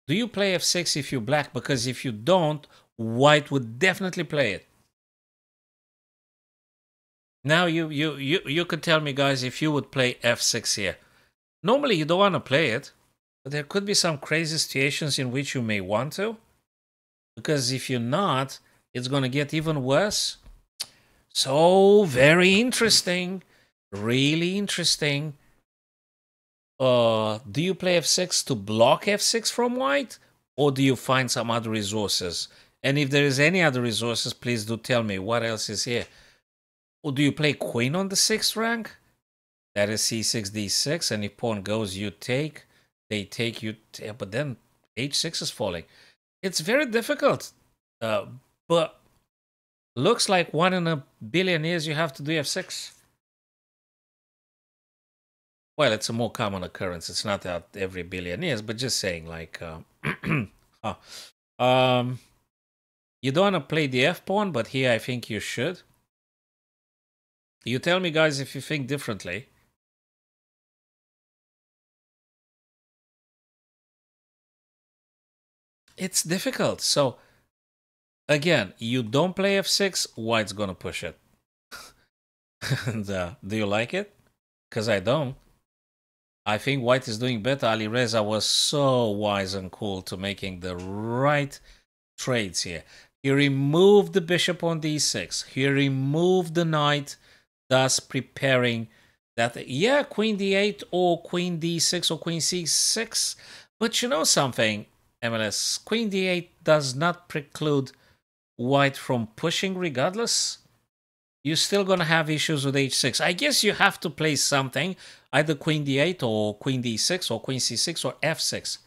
S1: Do you play f6 if you're black? Because if you don't, white would definitely play it. Now you you you you could tell me guys if you would play f6 here. Normally you don't want to play it, but there could be some crazy situations in which you may want to. Because if you're not, it's going to get even worse. So, very interesting. Really interesting. Uh, do you play f6 to block f6 from white? Or do you find some other resources? And if there is any other resources, please do tell me what else is here. Or do you play queen on the 6th rank? That is c6, d6, and if pawn goes, you take. They take you, but then h6 is falling. It's very difficult. Uh, but looks like one in a billion years you have to do f6. Well, it's a more common occurrence. It's not that every billion years, but just saying like, uh, [CLEARS THROAT] um, you don't want to play the f pawn, but here I think you should. You tell me, guys, if you think differently. It's difficult. So again, you don't play f6, white's gonna push it. [LAUGHS] and, uh, do you like it? Because I don't. I think white is doing better. Alireza was so wise and cool to making the right trades here. He removed the bishop on d6. He removed the knight, thus preparing that, yeah, queen d8 or queen d6 or queen c6. But you know something, MLS? Queen d8 does not preclude white from pushing regardless, you're still going to have issues with h6. I guess you have to play something, either queen d8 or queen d6 or queen c6 or f6.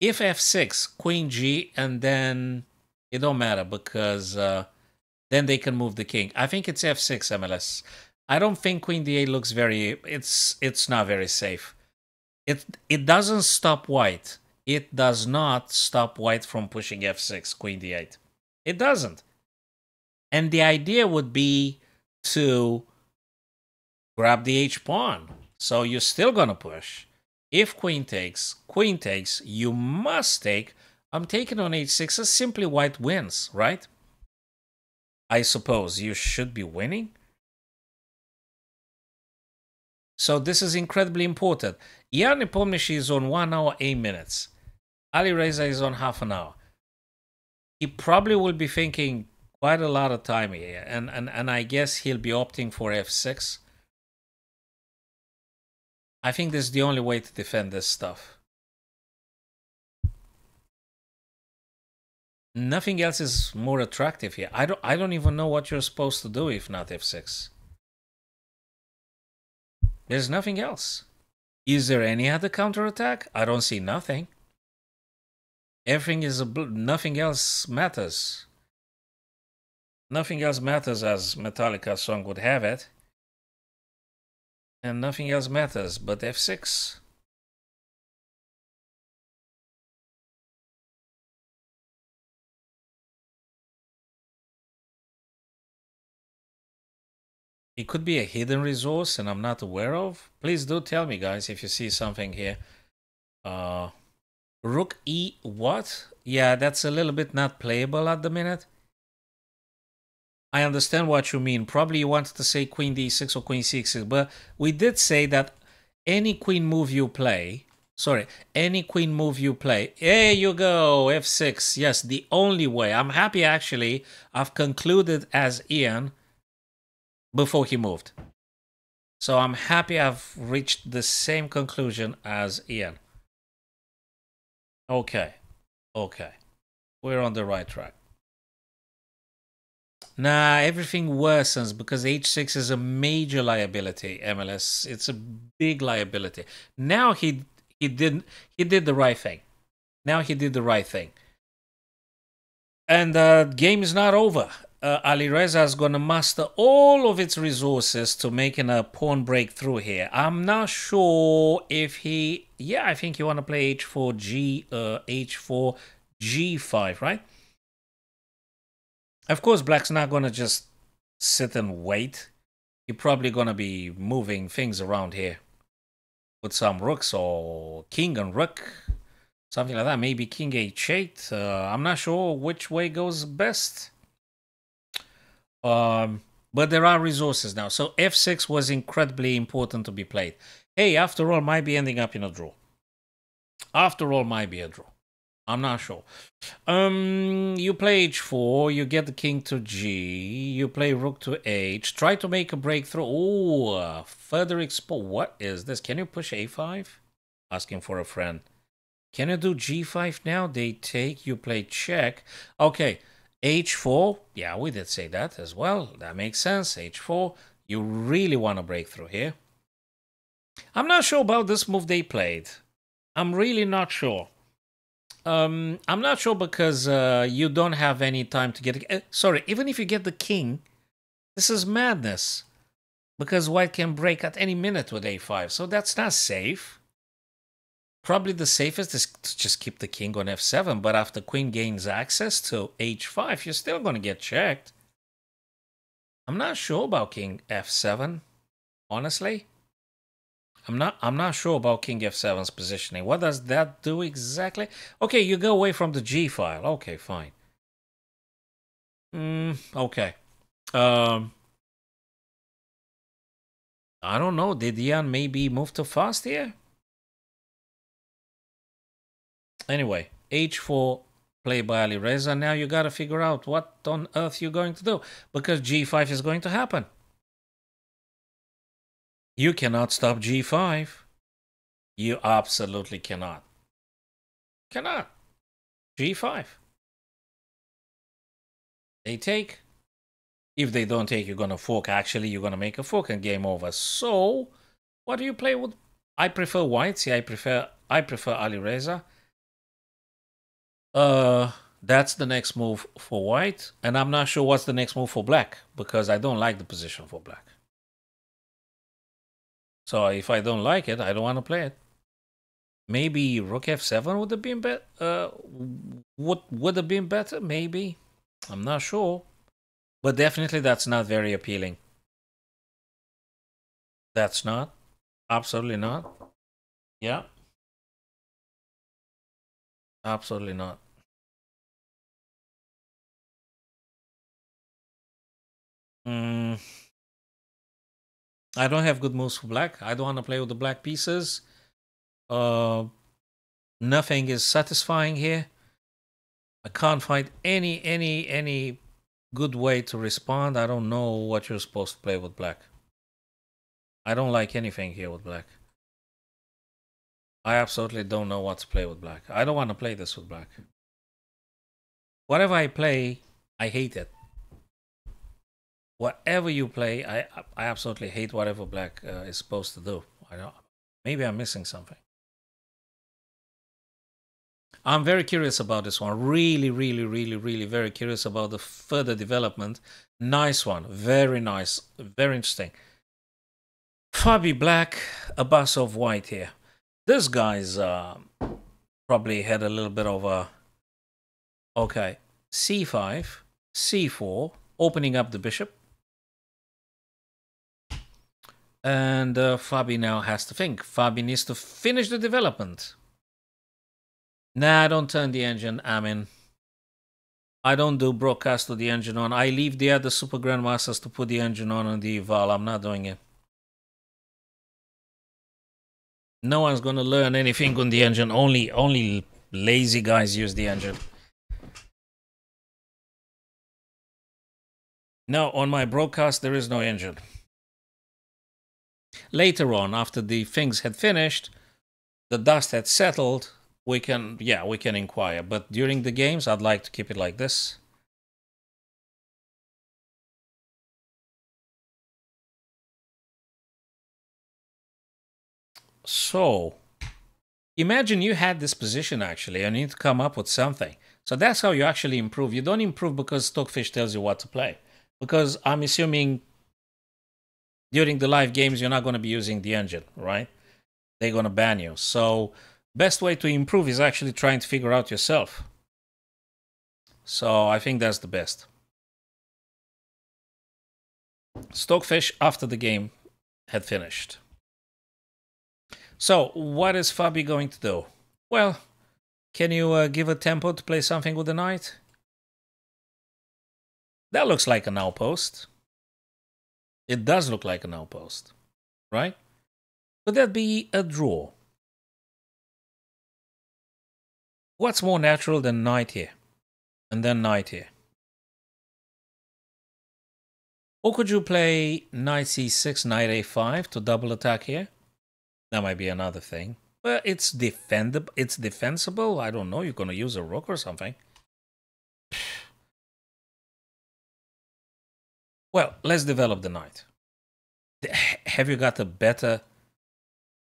S1: If f6, queen g, and then it don't matter because uh, then they can move the king. I think it's f6 MLS. I don't think queen d8 looks very. It's it's not very safe. It it doesn't stop white. It does not stop white from pushing f6, queen d8. It doesn't. And the idea would be to grab the h pawn. So you're still gonna push. If queen takes, queen takes, you must take. I'm taking on h6 as simply white wins, right? I suppose you should be winning. So this is incredibly important. Ian is on 1 hour 8 minutes. Alireza is on half an hour. He probably will be thinking quite a lot of time here, and, and, and I guess he'll be opting for f6. I think this is the only way to defend this stuff. Nothing else is more attractive here. I don't I don't even know what you're supposed to do if not f6. There's nothing else. Is there any other counterattack? I don't see nothing. Everything is a nothing else matters. Nothing else matters as Metallica song would have it. And nothing else matters but F6. It could be a hidden resource and I'm not aware of. Please do tell me, guys, if you see something here. Uh, Rook E what? Yeah, that's a little bit not playable at the minute. I understand what you mean. Probably you wanted to say queen d6 or queen c6, but we did say that any queen move you play, sorry, any queen move you play, there you go, f6. Yes, the only way. I'm happy actually I've concluded as Ian before he moved. So I'm happy I've reached the same conclusion as Ian. Okay, okay. We're on the right track. Nah, everything worsens because H6 is a major liability, MLS. It's a big liability. Now he he did he did the right thing. Now he did the right thing. And the uh, game is not over uh, Alireza is going to muster all of its resources to making a pawn breakthrough here. I'm not sure if he... Yeah, I think you want to play h4, g, uh, h4, g5, right? Of course, black's not going to just sit and wait. You're probably going to be moving things around here. With some rooks or king and rook. Something like that. Maybe king h8. Uh, I'm not sure which way goes best. Um, but there are resources now. So f6 was incredibly important to be played. Hey, after all, might be ending up in a draw. After all, might be a draw. I'm not sure. Um, you play h4, you get the king to g, you play rook to h, try to make a breakthrough. Oh, uh, further expo. What is this? Can you push a5? Asking for a friend. Can you do g5 now? They take, you play check. Okay, h4, yeah, we did say that as well. That makes sense. h4, you really want to break through here. I'm not sure about this move they played. I'm really not sure. Um, I'm not sure because uh, you don't have any time to get... Uh, sorry, even if you get the king, this is madness. Because white can break at any minute with a5, so that's not safe. Probably the safest is to just keep the king on f7, but after queen gains access to h5, you're still going to get checked. I'm not sure about king f7, honestly. I'm not I'm not sure about king f7's positioning. What does that do exactly? Okay, you go away from the g file. Okay, fine. Hmm, okay. Um I don't know. Did Ian maybe move too fast here? Anyway, h4 played by Alireza. Now you got to figure out what on earth you're going to do because g5 is going to happen. You cannot stop g5. You absolutely cannot. Cannot. g5. They take. If they don't take, you're going to fork. Actually, you're going to make a fork and game over. So, what do you play with? I prefer white. See, I prefer I prefer Alireza. Uh, that's the next move for white. And I'm not sure what's the next move for black because I don't like the position for black. So if I don't like it, I don't want to play it. Maybe rook f7 would have been better. Uh, would would have been better. Maybe I'm not sure, but definitely that's not very appealing. That's not absolutely not. Yeah, absolutely not. Mm. I don't have good moves for black. I don't want to play with the black pieces. Uh, nothing is satisfying here. I can't find any any any good way to respond. I don't know what you're supposed to play with black. I don't like anything here with black. I absolutely don't know what to play with black. I don't want to play this with black. Whatever I play, I hate it whatever you play, I I absolutely hate whatever black uh, is supposed to do. I don't. Maybe I'm missing something. I'm very curious about this one. Really, really, really, really very curious about the further development. Nice one. Very nice. Very interesting. Fabi Black, Abasov White here. This guy's uh, probably had a little bit of a... Okay. C5, C4, opening up the bishop. And uh, Fabi now has to think. Fabi needs to finish the development. Nah, I don't turn the engine, I Amin. I don't do broadcast with the engine on. I leave the other Super Grandmasters to put the engine on on the Eval. I'm not doing it. No one's gonna learn anything on the engine. Only only lazy guys use the engine. No, on my broadcast there is no engine. Later on, after the things had finished, the dust had settled, we can, yeah, we can inquire. But during the games, I'd like to keep it like this. So, imagine you had this position actually, and you need to come up with something. So that's how you actually improve. You don't improve because Stockfish tells you what to play. Because I'm assuming during the live games, you're not going to be using the engine, right? They're going to ban you. So best way to improve is actually trying to figure out yourself. So I think that's the best. Stockfish after the game had finished. So what is Fabi going to do? Well, can you uh, give a tempo to play something with the knight? That looks like an outpost. It does look like an outpost, right? Could that be a draw? What's more natural than knight here? And then knight here? Or could you play knight c6, knight a5 to double attack here? That might be another thing. But it's defendable. It's defensible. I don't know. You're going to use a rook or something. Well, let's develop the knight. Have you got a better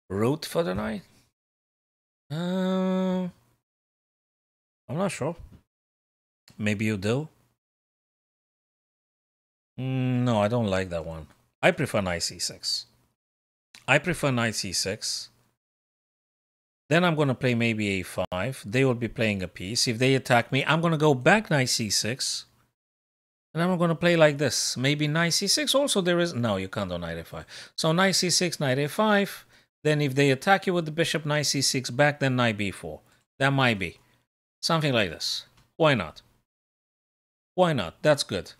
S1: route for the knight? Uh, I'm not sure. Maybe you do. Mm, no, I don't like that one. I prefer knight c6. I prefer knight c6. Then I'm going to play maybe a5. They will be playing a piece. If they attack me, I'm going to go back knight c6. And I'm going to play like this. Maybe knight c6 also there is... No, you can't do knight a5. So knight c6, knight a5. Then if they attack you with the bishop, knight c6 back, then knight b4. That might be. Something like this. Why not? Why not? That's good.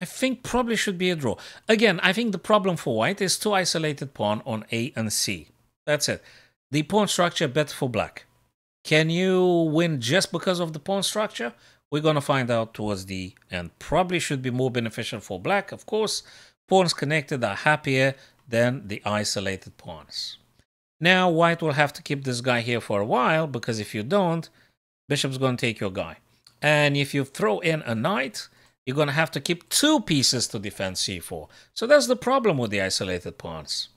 S1: I think probably should be a draw. Again, I think the problem for white is two isolated pawn on A and C. That's it. The pawn structure better for black. Can you win just because of the pawn structure? We're going to find out towards the end. Probably should be more beneficial for black, of course. Pawns connected are happier than the isolated pawns. Now, white will have to keep this guy here for a while, because if you don't, bishop's going to take your guy. And if you throw in a knight, you're going to have to keep two pieces to defend c4. So that's the problem with the isolated pawns.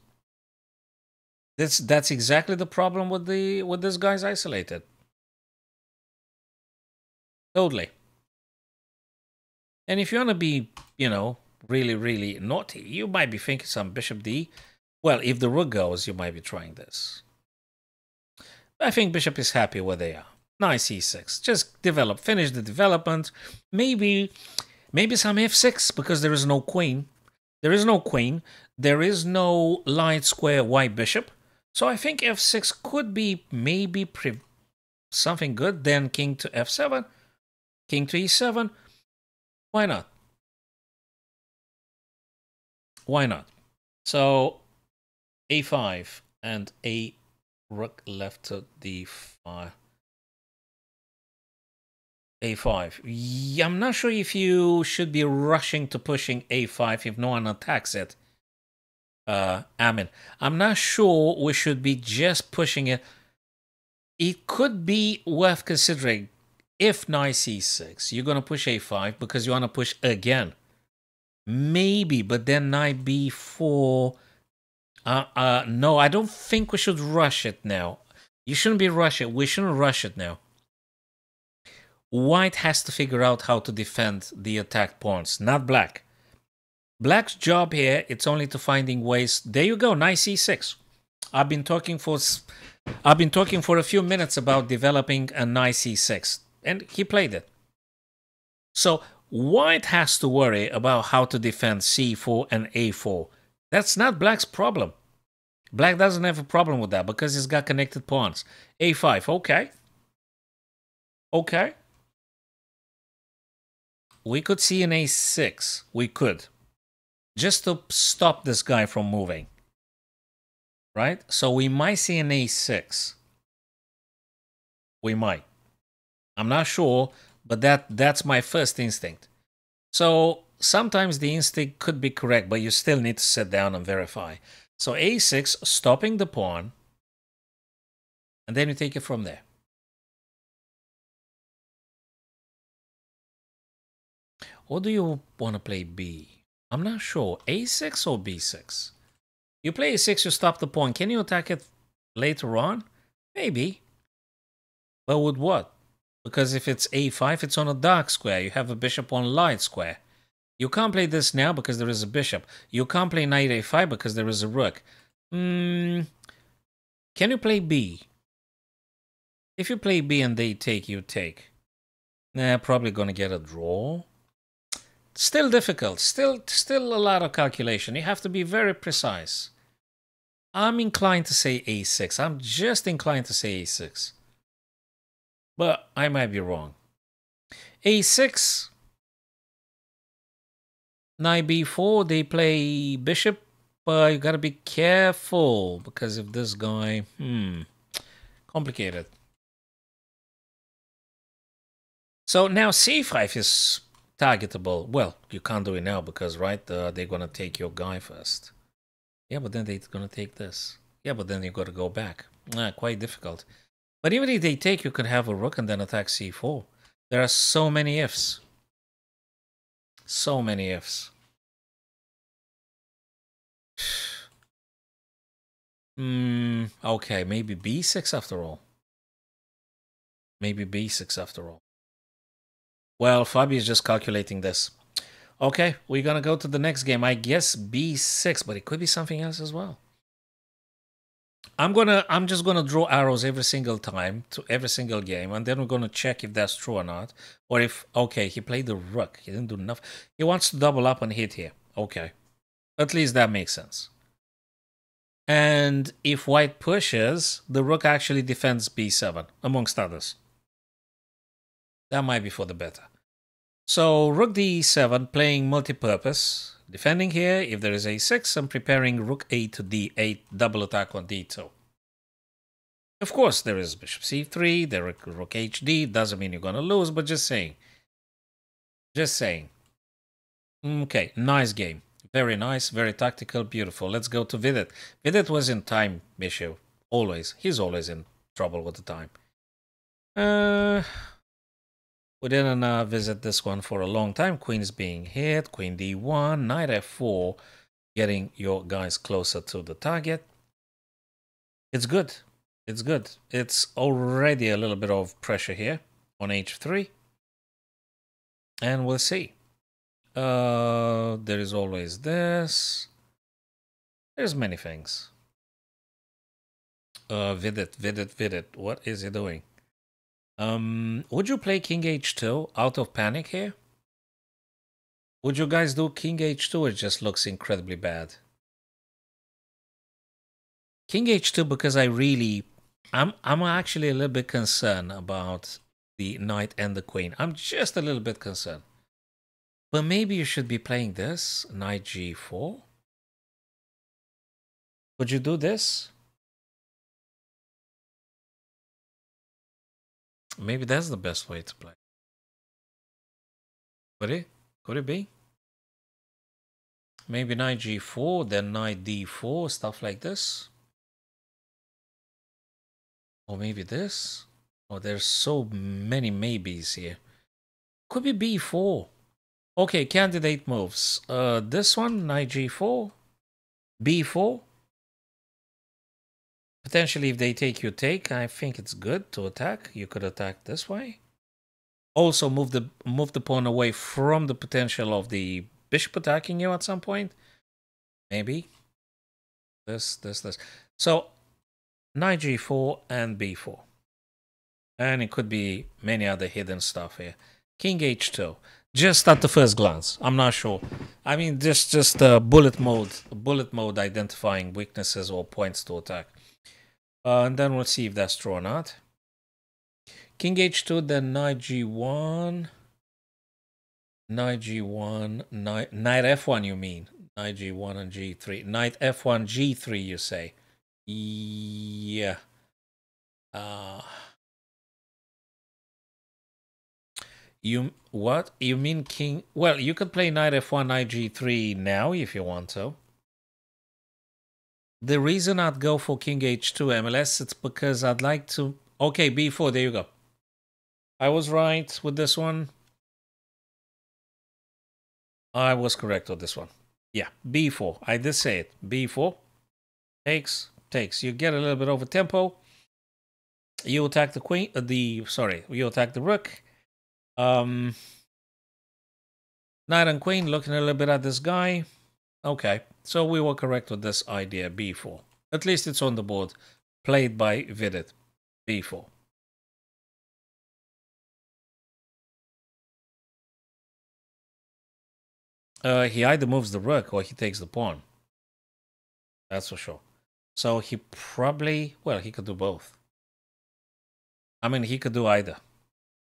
S1: That's that's exactly the problem with the with this guy's isolated. Totally. And if you want to be, you know, really, really naughty, you might be thinking some bishop d. Well, if the rook goes, you might be trying this. I think bishop is happy where they are. Nice e6. Just develop, finish the development. Maybe, maybe some f6 because there is no queen. There is no queen. There is no light square white bishop. So I think f6 could be maybe something good. Then king to f7, king to e7. Why not? Why not? So a5 and a rook left to d5 a5. I'm not sure if you should be rushing to pushing a5 if no one attacks it. Uh, Amin. I'm not sure we should be just pushing it. It could be worth considering if knight c6, you're going to push a5 because you want to push again. Maybe, but then knight b4. Uh, uh, no, I don't think we should rush it now. You shouldn't be rushing. We shouldn't rush it now. White has to figure out how to defend the attacked pawns, not black. Black's job here, it's only to finding ways. There you go, nice e6. I've been talking for I've been talking for a few minutes about developing a nice e6, and he played it. So White has to worry about how to defend c4 and a4. That's not Black's problem. Black doesn't have a problem with that because he's got connected pawns. a5, okay. Okay we could see an a6. We could. Just to stop this guy from moving. Right? So we might see an a6. We might. I'm not sure, but that that's my first instinct. So sometimes the instinct could be correct, but you still need to sit down and verify. So a6, stopping the pawn, and then you take it from there. Or do you want to play B? I'm not sure. A6 or B6? You play A6, you stop the pawn. Can you attack it later on? Maybe. But with what? Because if it's A5, it's on a dark square. You have a bishop on light square. You can't play this now because there is a bishop. You can't play knight A5 because there is a rook. Hmm. Can you play B? If you play B and they take, you take. Nah, probably gonna get a draw. Still difficult. Still, still a lot of calculation. You have to be very precise. I'm inclined to say a6. I'm just inclined to say a6. But I might be wrong. a6. Knight b4. They play bishop. But you gotta be careful. Because if this guy... Hmm. Complicated. So now c5 is targetable. Well, you can't do it now because, right, uh, they're going to take your guy first. Yeah, but then they're going to take this. Yeah, but then you got to go back. Ah, quite difficult. But even if they take, you could have a rook and then attack c4. There are so many ifs. So many ifs. [SIGHS] Hmm, okay, maybe b6 after all. Maybe b6 after all. Well, Fabi is just calculating this. Okay, we're gonna go to the next game. I guess B6, but it could be something else as well. I'm gonna I'm just gonna draw arrows every single time to every single game, and then we're gonna check if that's true or not. Or if okay, he played the rook. He didn't do enough. He wants to double up and hit here. Okay. At least that makes sense. And if white pushes, the rook actually defends b7, amongst others. That might be for the better. So rook d7 playing multi-purpose. Defending here, if there is a6, I'm preparing rook a to d8, double attack on d2. Of course, there is bishop c3, there is rook hd, doesn't mean you're going to lose, but just saying. Just saying. Okay, nice game. Very nice, very tactical, beautiful. Let's go to Vidit. Vidit was in time issue, always. He's always in trouble with the time. Uh, we didn't uh, visit this one for a long time. Queen is being hit. Queen d1, knight f4, getting your guys closer to the target. It's good. It's good. It's already a little bit of pressure here on h3. And we'll see. Uh, there is always this. There's many things. Uh, Vidit, Vidit, Vidit. What is he doing? Um, would you play King H2 out of panic here? Would you guys do King H2 it just looks incredibly bad? King H2 because I really I'm I'm actually a little bit concerned about the knight and the queen. I'm just a little bit concerned. But maybe you should be playing this, knight g4. Would you do this? Maybe that's the best way to play. Could it? Could it be? Maybe knight g4, then knight d4, stuff like this. Or maybe this. Oh, there's so many maybes here. Could be b4. Okay, candidate moves. Uh, this one, knight g4, b4. Potentially, if they take you take, I think it's good to attack. You could attack this way. Also, move the move the pawn away from the potential of the bishop attacking you at some point. Maybe. This, this, this. So, knight g4 and b4. And it could be many other hidden stuff here. King h2. Just at the first glance, I'm not sure. I mean, just just uh, bullet mode, bullet mode identifying weaknesses or points to attack. Uh, and then we'll see if that's true or not. King h2, then knight g1. Knight g1, knight, knight f1 you mean. Knight g1 and g3. Knight f1, g3 you say. Yeah. Uh, you what? You mean king? Well, you could play knight f1, knight g3 now if you want to. The reason I'd go for king h2 MLS, it's because I'd like to... Okay, b4, there you go. I was right with this one. I was correct with this one. Yeah, b4. I did say it. b4 takes, takes. You get a little bit over tempo. You attack the queen, uh, the, sorry, you attack the rook. Um, Knight and queen looking a little bit at this guy. Okay, so we were correct with this idea, b4. At least it's on the board, played by Vidit, b4. Uh, he either moves the rook or he takes the pawn. That's for sure. So he probably, well, he could do both. I mean, he could do either.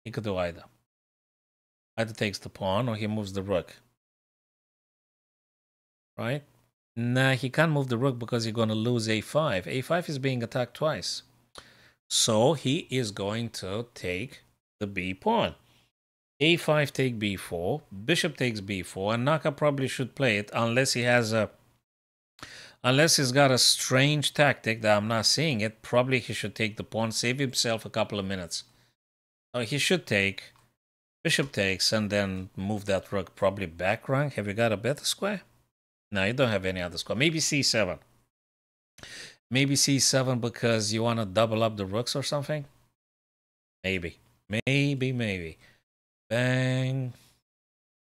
S1: He could do either. Either takes the pawn or he moves the rook right? Nah, he can't move the rook because he's going to lose a5. a5 is being attacked twice. So he is going to take the b pawn. a5 take b4, bishop takes b4, and Naka probably should play it unless he has a... Unless he's got a strange tactic that I'm not seeing it, probably he should take the pawn, save himself a couple of minutes. So he should take, bishop takes, and then move that rook probably back rank. Have you got a better square? No, you don't have any other square. Maybe c7. Maybe c7 because you want to double up the rooks or something? Maybe. Maybe, maybe. Bang.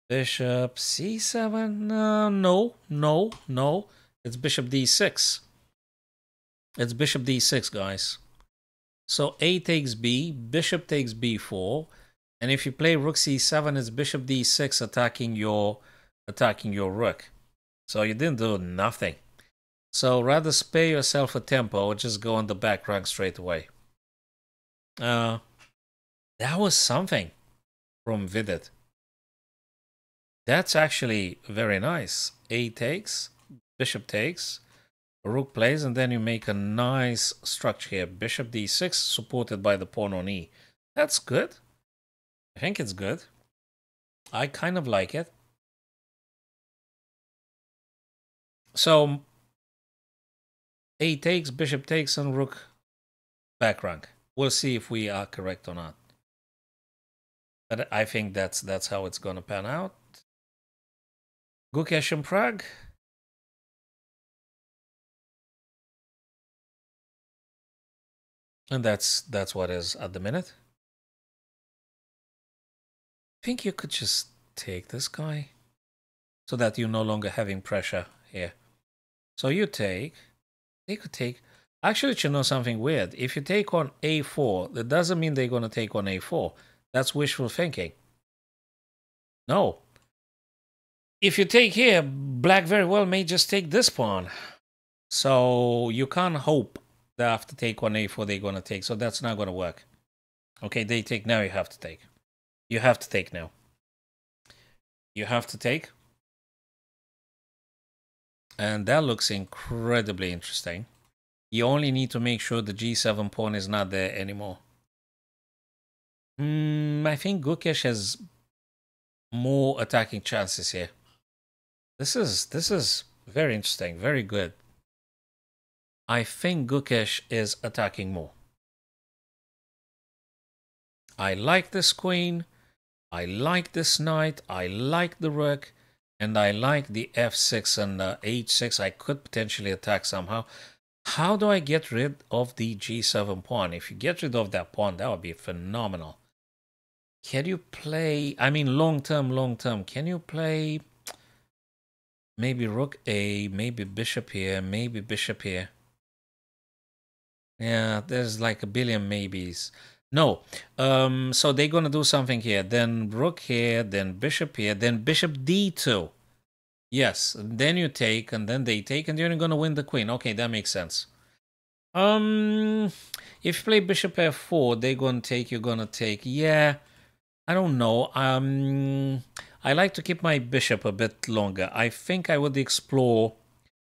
S1: Bishop c7? Uh, no, no, no. It's bishop d6. It's bishop d6, guys. So a takes b, bishop takes b4, and if you play rook c7, it's bishop d6 attacking your attacking your rook. So you didn't do nothing. So rather spare yourself a tempo or just go on the back rank straight away. Uh, that was something from Vidit. That's actually very nice. A takes, bishop takes, rook plays, and then you make a nice structure here. Bishop d6 supported by the pawn on e. That's good. I think it's good. I kind of like it. So a takes, bishop takes, and rook back rank. We'll see if we are correct or not. But I think that's that's how it's gonna pan out. Gukesh and Pragg. And that's that's what is at the minute. I think you could just take this guy so that you're no longer having pressure here. So you take, they could take, actually you know something weird. If you take on A4, that doesn't mean they're going to take on A4. That's wishful thinking. No. If you take here, black very well may just take this pawn. So you can't hope that after take on A4 they're going to take. So that's not going to work. Okay, they take now, you have to take. You have to take now. You have to take. And that looks incredibly interesting. You only need to make sure the g7 pawn is not there anymore. Mm, I think Gukesh has more attacking chances here. This is this is very interesting, very good. I think Gukesh is attacking more. I like this queen. I like this knight. I like the rook. And I like the f6 and uh, h6. I could potentially attack somehow. How do I get rid of the g7 pawn? If you get rid of that pawn, that would be phenomenal. Can you play, I mean long term, long term, can you play maybe rook a, maybe bishop here, maybe bishop here? Yeah, there's like a billion maybes. No, um, so they're going to do something here. Then rook here, then bishop here, then bishop d2. Yes, then you take, and then they take, and you're going to win the queen. Okay, that makes sense. Um, if you play bishop f4, they're going to take, you're going to take. Yeah, I don't know. Um, I like to keep my bishop a bit longer. I think I would explore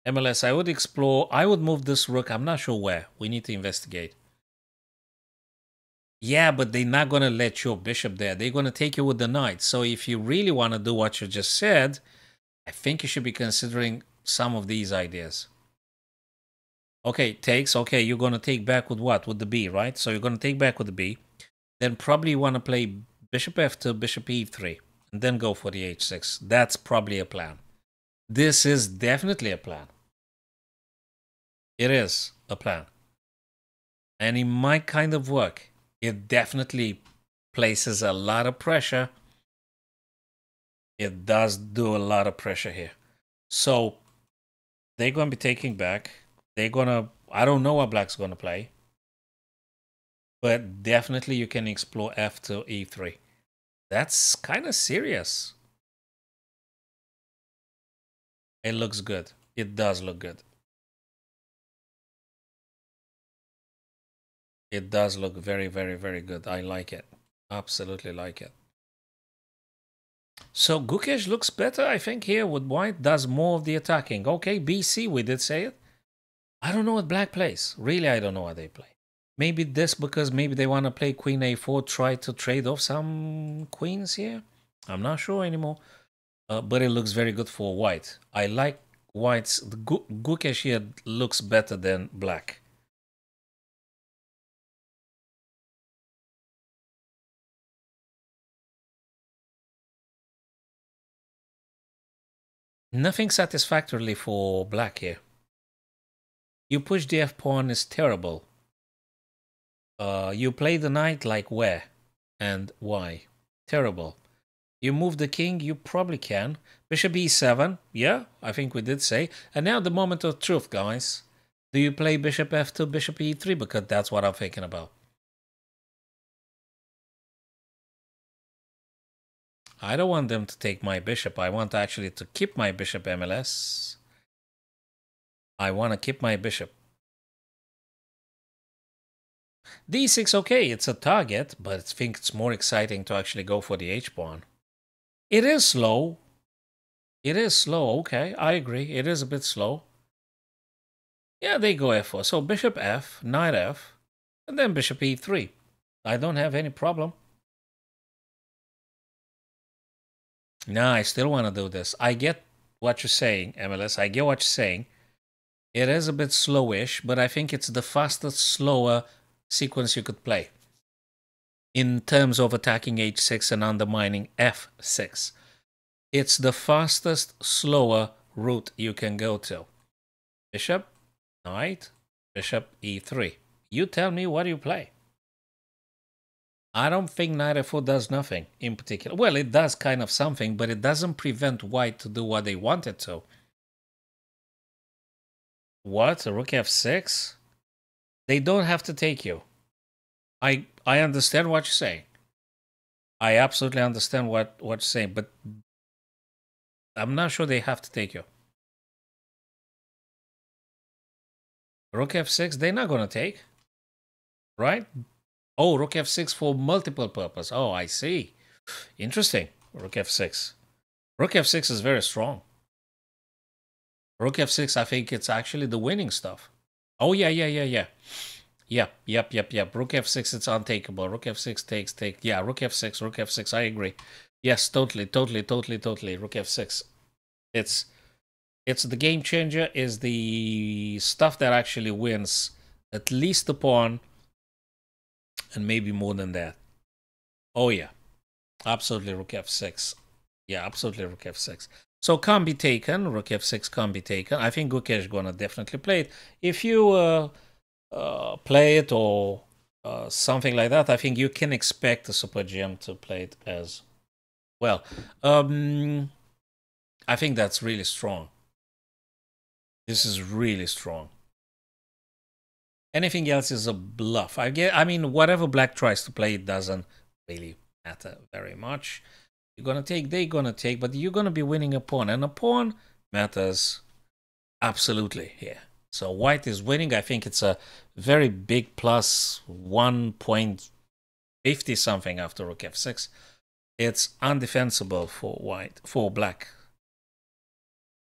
S1: MLS. I would explore. I would move this rook. I'm not sure where. We need to investigate. Yeah, but they're not going to let your bishop there. They're going to take you with the knight. So if you really want to do what you just said, I think you should be considering some of these ideas. Okay, takes. Okay, you're going to take back with what? With the b, right? So you're going to take back with the b. Then probably you want to play bishop f2, bishop e3, and then go for the h6. That's probably a plan. This is definitely a plan. It is a plan. And it might kind of work it definitely places a lot of pressure. It does do a lot of pressure here. So they're going to be taking back. They're going to, I don't know what black's going to play. But definitely you can explore f to e3. That's kind of serious. It looks good. It does look good. It does look very, very, very good. I like it. Absolutely like it. So Gukesh looks better, I think, here with white. Does more of the attacking. Okay, BC, we did say it. I don't know what black plays. Really, I don't know what they play. Maybe this because maybe they want to play queen a4, try to trade off some queens here. I'm not sure anymore. Uh, but it looks very good for white. I like white's... Gukesh here looks better than black. Nothing satisfactorily for black here. You push the f-pawn is terrible. Uh, you play the knight like where and why? Terrible. You move the king, you probably can. Bishop e7, yeah, I think we did say. And now the moment of truth, guys. Do you play bishop f2, bishop e3? Because that's what I'm thinking about. I don't want them to take my bishop. I want actually to keep my bishop MLS. I want to keep my bishop. d6, okay, it's a target, but I think it's more exciting to actually go for the h-pawn. It is slow. It is slow, okay, I agree. It is a bit slow. Yeah, they go f4. So bishop f, knight f, and then bishop e3. I don't have any problem. No, I still want to do this. I get what you're saying, MLS. I get what you're saying. It is a bit slowish, but I think it's the fastest, slower sequence you could play in terms of attacking h6 and undermining f6. It's the fastest, slower route you can go to. Bishop, knight, bishop e3. You tell me what you play. I don't think knight f4 does nothing in particular. Well, it does kind of something, but it doesn't prevent white to do what they wanted to. What? A rook f6? They don't have to take you. I I understand what you're saying. I absolutely understand what, what you're saying, but I'm not sure they have to take you. Rook f6, they're not going to take. Right? Oh, rook f6 for multiple purpose. Oh, I see. Interesting. Rook f6. Rook f6 is very strong. Rook f6, I think it's actually the winning stuff. Oh, yeah, yeah, yeah, yeah. Yep, yep, yep, yep. Rook f6, it's untakeable. Rook f6 takes, take. Yeah, rook f6, rook f6, I agree. Yes, totally, totally, totally, totally. Rook f6. It's it's the game changer, is the stuff that actually wins at least the pawn and maybe more than that. Oh yeah, absolutely rook f6. Yeah, absolutely rook f6. So can't be taken. Rook f6 can't be taken. I think Gukesh gonna definitely play it. If you uh, uh, play it or uh, something like that, I think you can expect the Super GM to play it as well. Um, I think that's really strong. This is really strong. Anything else is a bluff. I get. I mean, whatever Black tries to play, it doesn't really matter very much. You're gonna take. They're gonna take, but you're gonna be winning a pawn, and a pawn matters absolutely here. So white is winning. I think it's a very big plus 1.50 something after rook f6. It's undefensible for white, for black.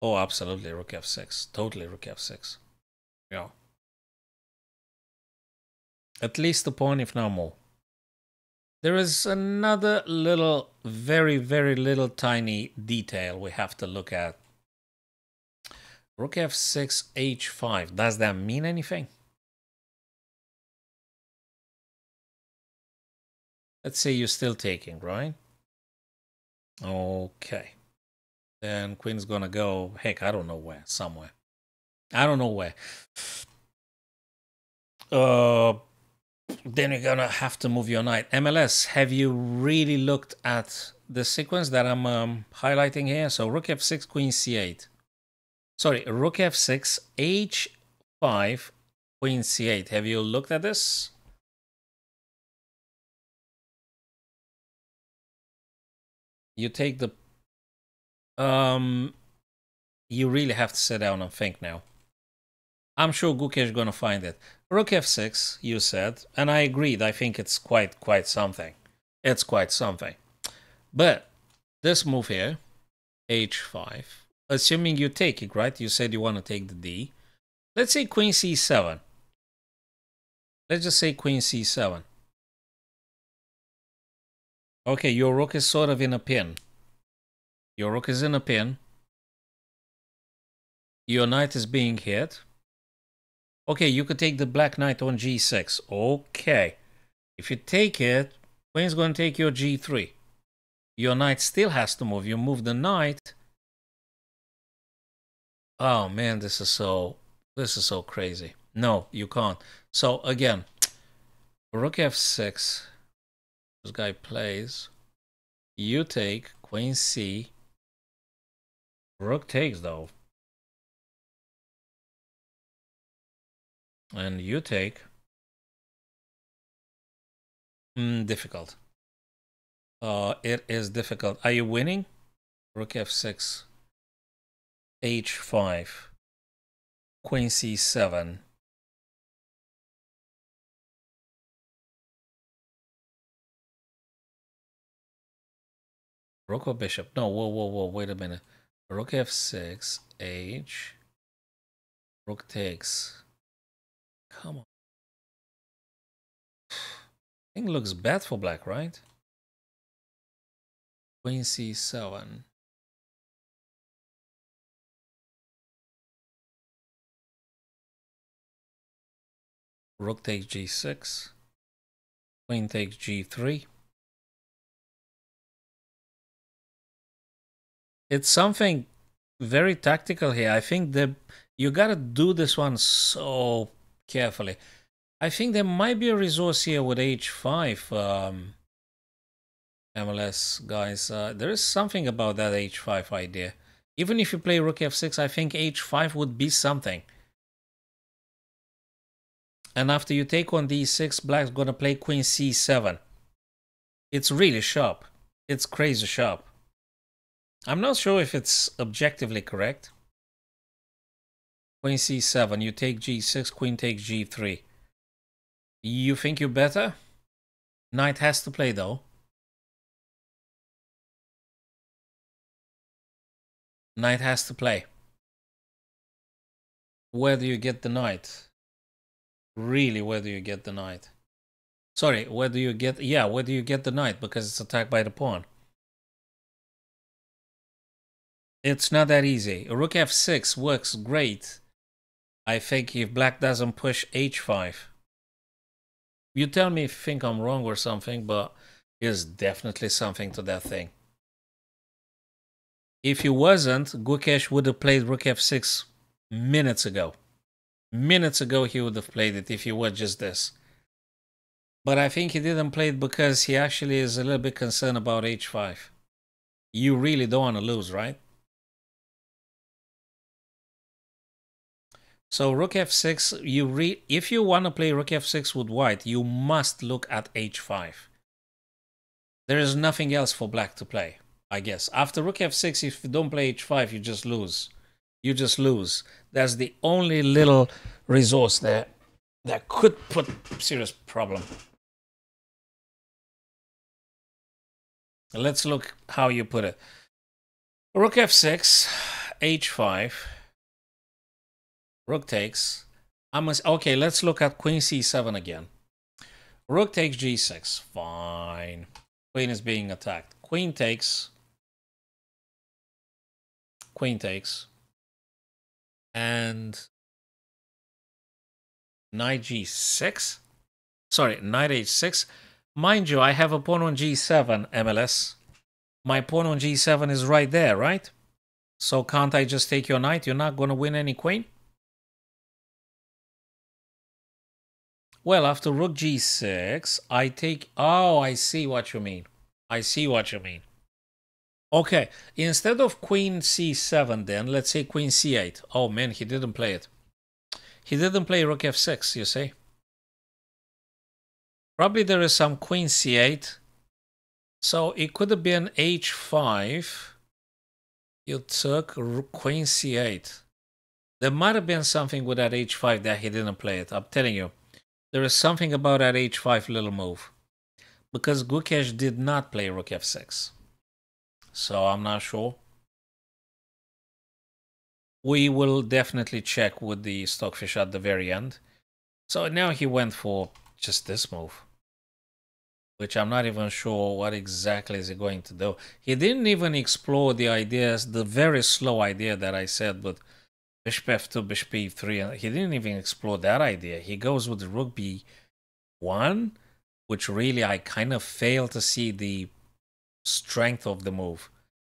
S1: Oh, absolutely, rook f6. Totally rook f6. Yeah. At least a pawn, if not more. There is another little, very, very little tiny detail we have to look at Rook f6, h5. Does that mean anything? Let's say you're still taking, right? Okay. Then queen's gonna go, heck, I don't know where, somewhere. I don't know where. Uh, then you're gonna have to move your knight. MLS, have you really looked at the sequence that I'm um, highlighting here? So rook f6, queen c8 sorry, rook f6, h5, queen c8. Have you looked at this? You take the... Um, you really have to sit down and think now. I'm sure Gukesh is to find it. Rook f6, you said, and I agreed. I think it's quite, quite something. It's quite something. But this move here, h5, assuming you take it, right? You said you want to take the D. Let's say queen c7. Let's just say queen c7. Okay, your rook is sort of in a pin. Your rook is in a pin. Your knight is being hit. Okay, you could take the black knight on g6. Okay. If you take it, queen's going to take your g3. Your knight still has to move. You move the knight Oh man, this is so this is so crazy. No, you can't. So again, rook f6. This guy plays. You take queen c. Rook takes though. And you take. Mm, difficult. Uh, it is difficult. Are you winning? Rook f6 h5, queen c7, rook or bishop? No, whoa, whoa, whoa, wait a minute. Rook f6, h, rook takes. Come on. Thing looks bad for black, right? Queen c7. Rook takes g6. Queen takes g3. It's something very tactical here. I think that you gotta do this one so carefully. I think there might be a resource here with h5. Um, MLS guys, uh, there is something about that h5 idea. Even if you play rook f6, I think h5 would be something. And after you take on d6, black's gonna play queen c7. It's really sharp. It's crazy sharp. I'm not sure if it's objectively correct. Queen c7, you take g6, queen takes g3. You think you're better? Knight has to play though. Knight has to play. Where do you get the knight? Really, where do you get the knight? Sorry, where do you get... Yeah, where do you get the knight? Because it's attacked by the pawn. It's not that easy. Rook f6 works great. I think if black doesn't push h5. You tell me if you think I'm wrong or something, but there's definitely something to that thing. If he wasn't, Gukesh would have played rook f6 minutes ago. Minutes ago he would have played it if he was just this. But I think he didn't play it because he actually is a little bit concerned about h5. You really don't want to lose, right? So rook f6, you re if you want to play rook f6 with white, you must look at h5. There is nothing else for black to play, I guess. After rook f6, if you don't play h5, you just lose. You just lose. That's the only little resource there that could put serious problem. Let's look how you put it. Rook f6, h5, Rook takes. I must. Okay, let's look at Queen c7 again. Rook takes g6. Fine. Queen is being attacked. Queen takes. Queen takes. And knight g6. Sorry, knight h6. Mind you, I have a pawn on g7, MLS. My pawn on g7 is right there, right? So can't I just take your knight? You're not going to win any queen? Well, after rook g6, I take... Oh, I see what you mean. I see what you mean. Okay, instead of queen c7 then, let's say queen c8. Oh man, he didn't play it. He didn't play rook f6, you see. Probably there is some queen c8. So it could have been h5. You took queen c8. There might have been something with that h5 that he didn't play it. I'm telling you. There is something about that h5 little move. Because Gukesh did not play rook f6. So I'm not sure. We will definitely check with the stockfish at the very end. So now he went for just this move. Which I'm not even sure what exactly is he going to do. He didn't even explore the ideas, the very slow idea that I said, but bishop f2, bishop e3. He didn't even explore that idea. He goes with rook b1, which really I kind of fail to see the strength of the move.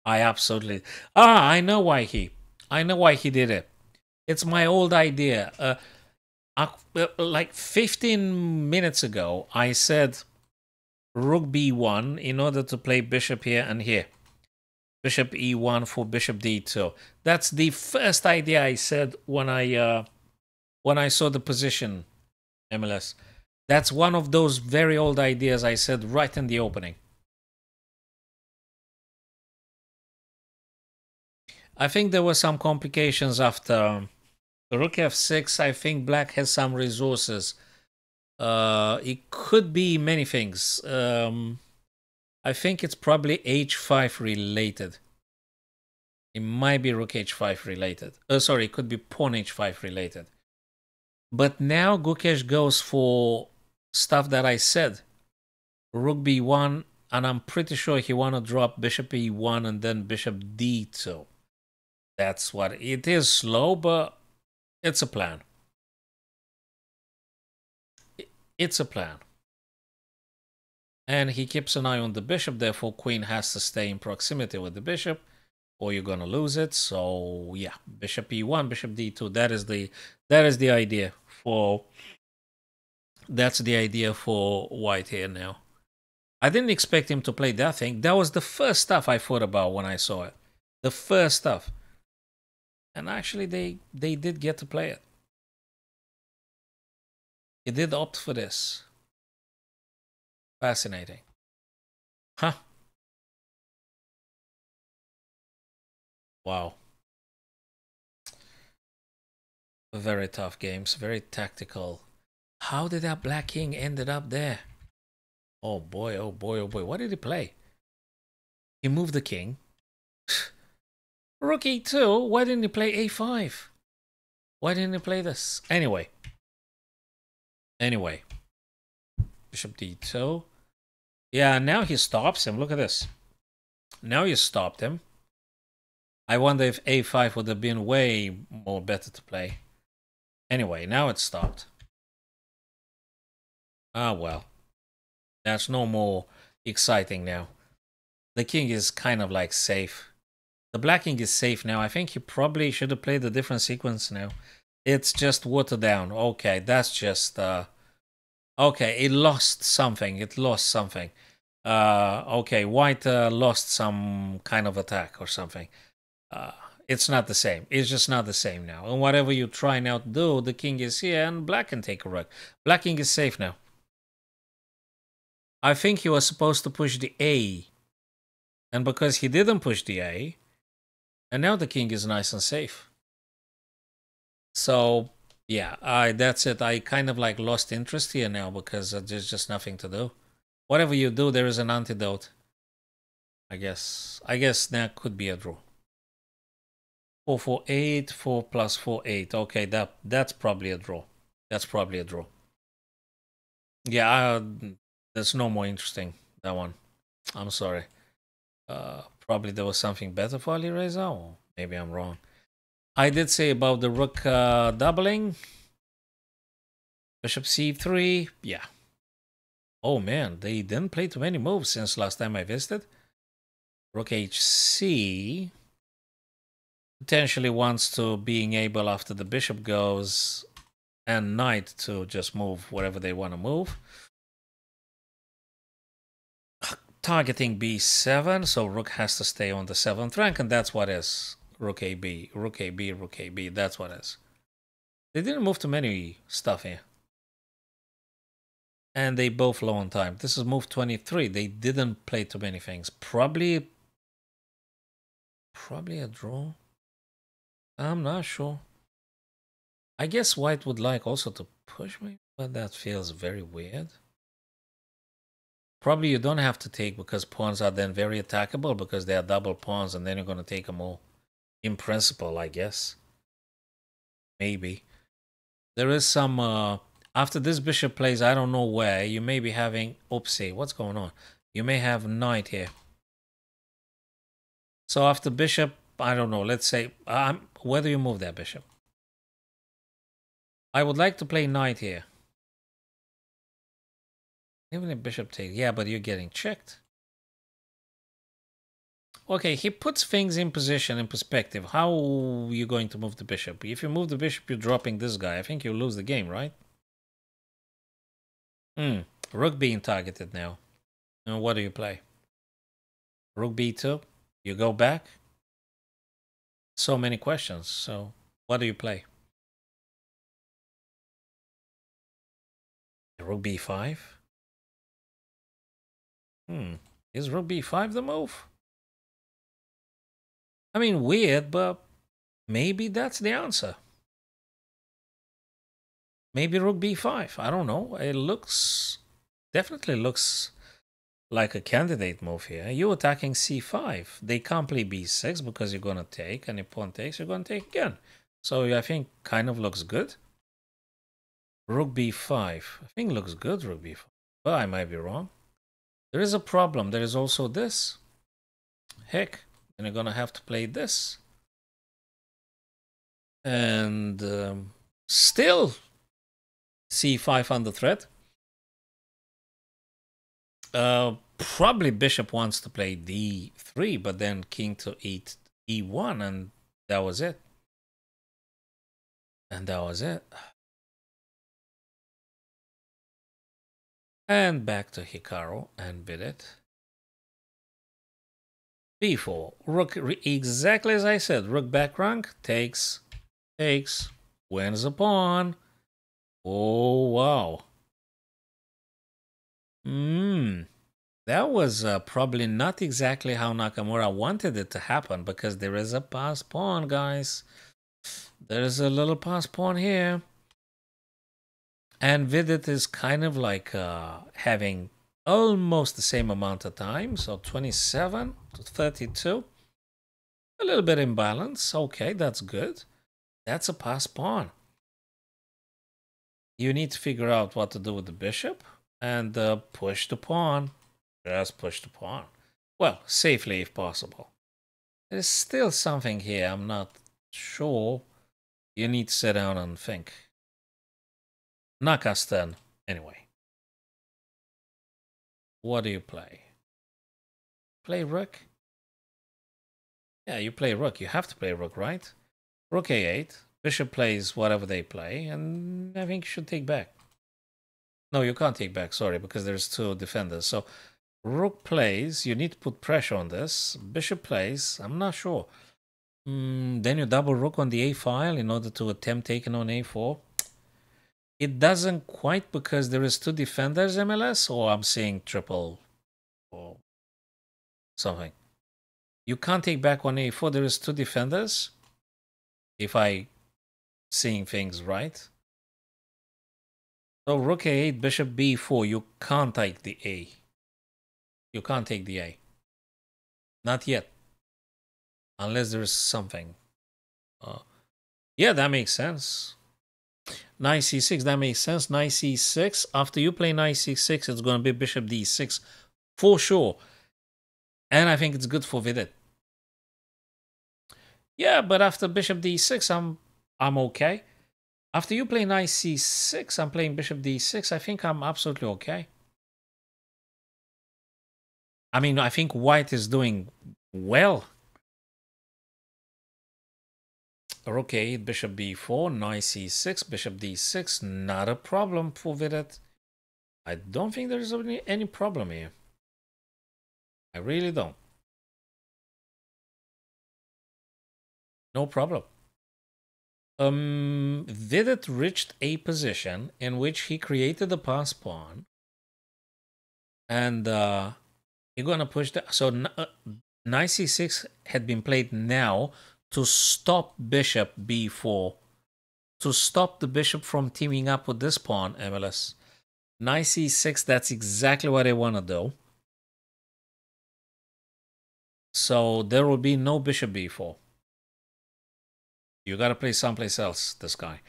S1: I absolutely... Ah, I know why he... I know why he did it. It's my old idea. Uh, uh, like 15 minutes ago, I said rook b1 in order to play bishop here and here. Bishop e1 for bishop d2. That's the first idea I said when I uh, when I saw the position, MLS. That's one of those very old ideas I said right in the opening. I think there were some complications after rook f6. I think black has some resources. Uh, it could be many things. Um, I think it's probably h5 related. It might be rook h5 related. Oh, sorry, it could be pawn h5 related. But now Gukesh goes for stuff that I said. Rook b1, and I'm pretty sure he want to drop bishop e1 and then bishop d2. That's what it is slow, but it's a plan. It's a plan. And he keeps an eye on the bishop, therefore queen has to stay in proximity with the bishop or you're gonna lose it. So yeah, bishop e1, bishop d2. That is the that is the idea for that's the idea for white here now. I didn't expect him to play that thing. That was the first stuff I thought about when I saw it. The first stuff. And actually they they did get to play it. He did opt for this. Fascinating. Huh. Wow. Very tough games, very tactical. How did that Black King ended up there? Oh boy, oh boy, oh boy. What did he play? He moved the king. [SIGHS] Rook e2? Why didn't he play a5? Why didn't he play this? Anyway. Anyway. Bishop d2. Yeah, now he stops him. Look at this. Now he stopped him. I wonder if a5 would have been way more better to play. Anyway, now it's stopped. Ah, well. That's no more exciting now. The king is kind of like safe. The black king is safe now. I think he probably should have played a different sequence now. It's just watered down. Okay, that's just... Uh, okay, it lost something. It lost something. Uh, okay, white uh, lost some kind of attack or something uh, it's not the same. It's just not the same now. And whatever you try now to do, the king is here and black can take a rook. Black king is safe now. I think he was supposed to push the A. And because he didn't push the A, and now the king is nice and safe. So, yeah, I that's it. I kind of like lost interest here now because uh, there's just nothing to do. Whatever you do, there is an antidote. I guess. I guess that could be a draw. 4 4 8 4 plus 4 8 okay that that's probably a draw that's probably a draw yeah uh, that's no more interesting that one i'm sorry uh probably there was something better for Alireza or maybe i'm wrong i did say about the rook uh, doubling. Bishop c3 yeah. Oh man they didn't play too many moves since last time i visited. Rook hc potentially wants to being able after the bishop goes and knight to just move wherever they want to move. Targeting b7, so rook has to stay on the 7th rank, and that's what is rook ab, rook ab, rook ab, that's what is. They didn't move too many stuff here. And they both low on time. This is move 23. They didn't play too many things. Probably, probably a draw. I'm not sure. I guess white would like also to push me, but that feels very weird. Probably you don't have to take because pawns are then very attackable because they are double pawns and then you're going to take them all. In principle, I guess. Maybe. There is some... Uh, after this bishop plays, I don't know where, you may be having... Oopsie, what's going on? You may have knight here. So after bishop, I don't know, let's say... Um, where do you move that bishop? I would like to play knight here. Even if bishop takes, yeah, but you're getting checked. Okay, he puts things in position, in perspective. How are you going to move the bishop? If you move the bishop, you're dropping this guy. I think you lose the game, right? Hmm, rook being targeted now. And what do you play? Rook b2? You go back? so many questions. So, what do you play? Rook b5? Hmm. Is rook b5 the move? I mean, weird, but maybe that's the answer. Maybe rook b5. I don't know. It looks... Definitely looks like a candidate move here. You attacking c5. They can't play b6 because you're going to take, and if pawn takes, you're going to take again. So I think kind of looks good. Rook b5. I think looks good, rook b5. But I might be wrong. There is a problem. There is also this. Heck, and you're to have to play this. And um, still c5 under threat. Uh, probably bishop wants to play d3, but then king to e e1, and that was it. And that was it. And back to Hikaru and Vidit. B4. Rook, exactly as I said, rook back rank takes, takes, wins a pawn. Oh, wow. Hmm. That was uh, probably not exactly how Nakamura wanted it to happen because there is a pass pawn, guys. There's a little pass pawn here. And Vidit is kind of like uh, having almost the same amount of time. So 27 to 32. A little bit imbalance. Okay, that's good. That's a pass pawn. You need to figure out what to do with the bishop and uh, push the pawn. Just push the pawn. Well, safely if possible. There's still something here. I'm not sure. You need to sit down and think. Nakastan, anyway. What do you play? Play rook? Yeah, you play rook. You have to play rook, right? Rook a8. Bishop plays whatever they play, and I think you should take back. No, you can't take back, sorry, because there's two defenders. So rook plays, you need to put pressure on this. Bishop plays, I'm not sure. Mm, then you double rook on the a file in order to attempt taking on a4. It doesn't quite because there is two defenders MLS, or I'm seeing triple something. You can't take back on a4, there is two defenders. If I seeing things right. So rook a8, bishop b4. You can't take the a. You can't take the a. Not yet. Unless there's something. Uh, yeah, that makes sense. Knight c6, that makes sense. Knight c6. After you play knight c6, it's going to be bishop d6 for sure. And I think it's good for Vidit. Yeah, but after bishop d6, I'm I'm okay. After you play knight c6, I'm playing bishop d6. I think I'm absolutely okay. I mean, I think white is doing well. Rook a8, bishop b4, knight c6, bishop d6. Not a problem for Vidit. I don't think there's any, any problem here. I really don't. No problem. Um, Vidit reached a position in which he created a pass pawn. And uh, you're going to push that. So uh, knight c6 had been played now to stop bishop b4. To stop the bishop from teaming up with this pawn, MLS. Knight c6, that's exactly what I want to do. So there will be no bishop b4. You gotta play someplace else, this guy.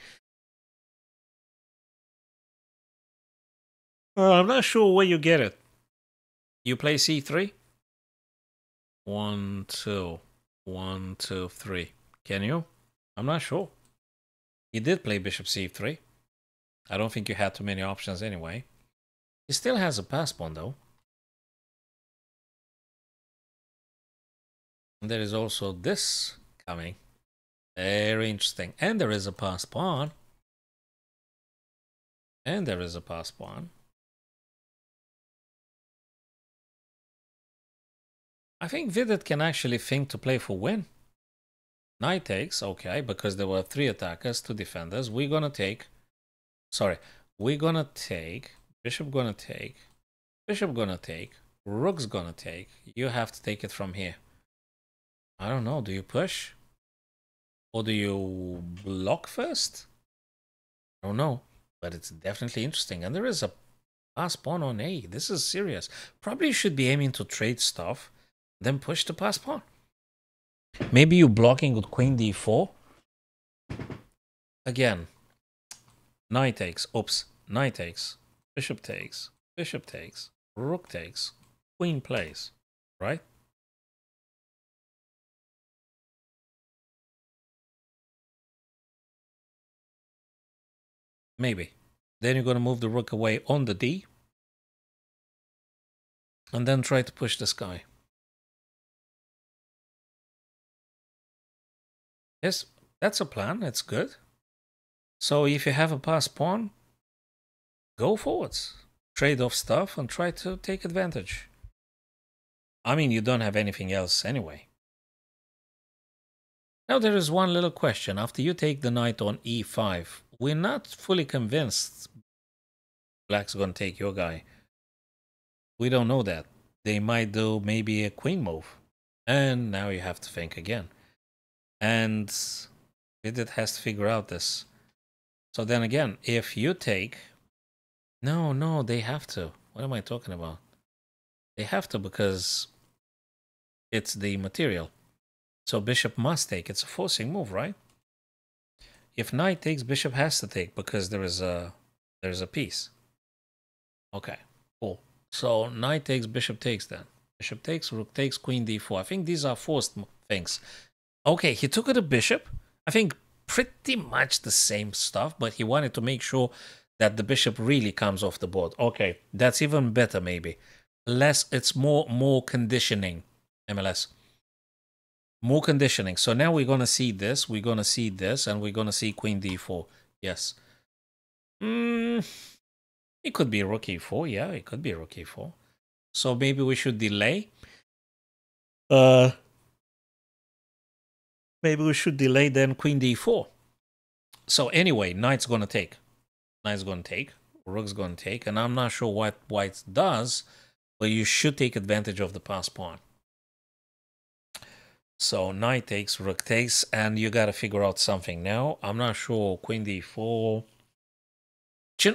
S1: Uh, I'm not sure where you get it. You play c3? One, two, one, two, three. Can you? I'm not sure. He did play bishop c3. I don't think you had too many options anyway. He still has a pass pawn though. There is also this coming. Very interesting. And there is a pass pawn. And there is a pass pawn. I think Vidit can actually think to play for win. Knight takes, okay, because there were three attackers, two defenders. We're gonna take, sorry, we're gonna take, bishop gonna take, bishop gonna take, rook's gonna take. You have to take it from here. I don't know, do you push? Or do you block first? I don't know, but it's definitely interesting. And there is a pass pawn on A. This is serious. Probably should be aiming to trade stuff, then push the pass pawn. Maybe you blocking with queen d4. Again, knight takes. Oops, knight takes. Bishop takes. Bishop takes. Rook takes. Queen plays. Right? Maybe. Then you're going to move the rook away on the d. And then try to push this guy. Yes, that's a plan. It's good. So if you have a pass pawn, go forwards. Trade off stuff and try to take advantage. I mean, you don't have anything else anyway. Now there is one little question. After you take the knight on e5, we're not fully convinced black's going to take your guy. We don't know that. They might do maybe a queen move. And now you have to think again. And Vidit has to figure out this. So then again, if you take... No, no, they have to. What am I talking about? They have to because it's the material. So bishop must take. It's a forcing move, right? If knight takes, bishop has to take because there is a there's a piece. Okay, cool. So knight takes, bishop takes then. Bishop takes, rook takes, queen d4. I think these are forced things. Okay, he took it a bishop. I think pretty much the same stuff, but he wanted to make sure that the bishop really comes off the board. Okay, that's even better maybe. Less, it's more more conditioning, MLS more conditioning. So now we're going to see this, we're going to see this, and we're going to see queen d4. Yes. Mm, it could be rook e4. Yeah, it could be rook e4. So maybe we should delay. Uh, maybe we should delay then queen d4. So anyway, knight's going to take. Knight's going to take. Rook's going to take. And I'm not sure what white does, but you should take advantage of the pass pawn. So knight takes, rook takes, and you got to figure out something now. I'm not sure. Queen d4.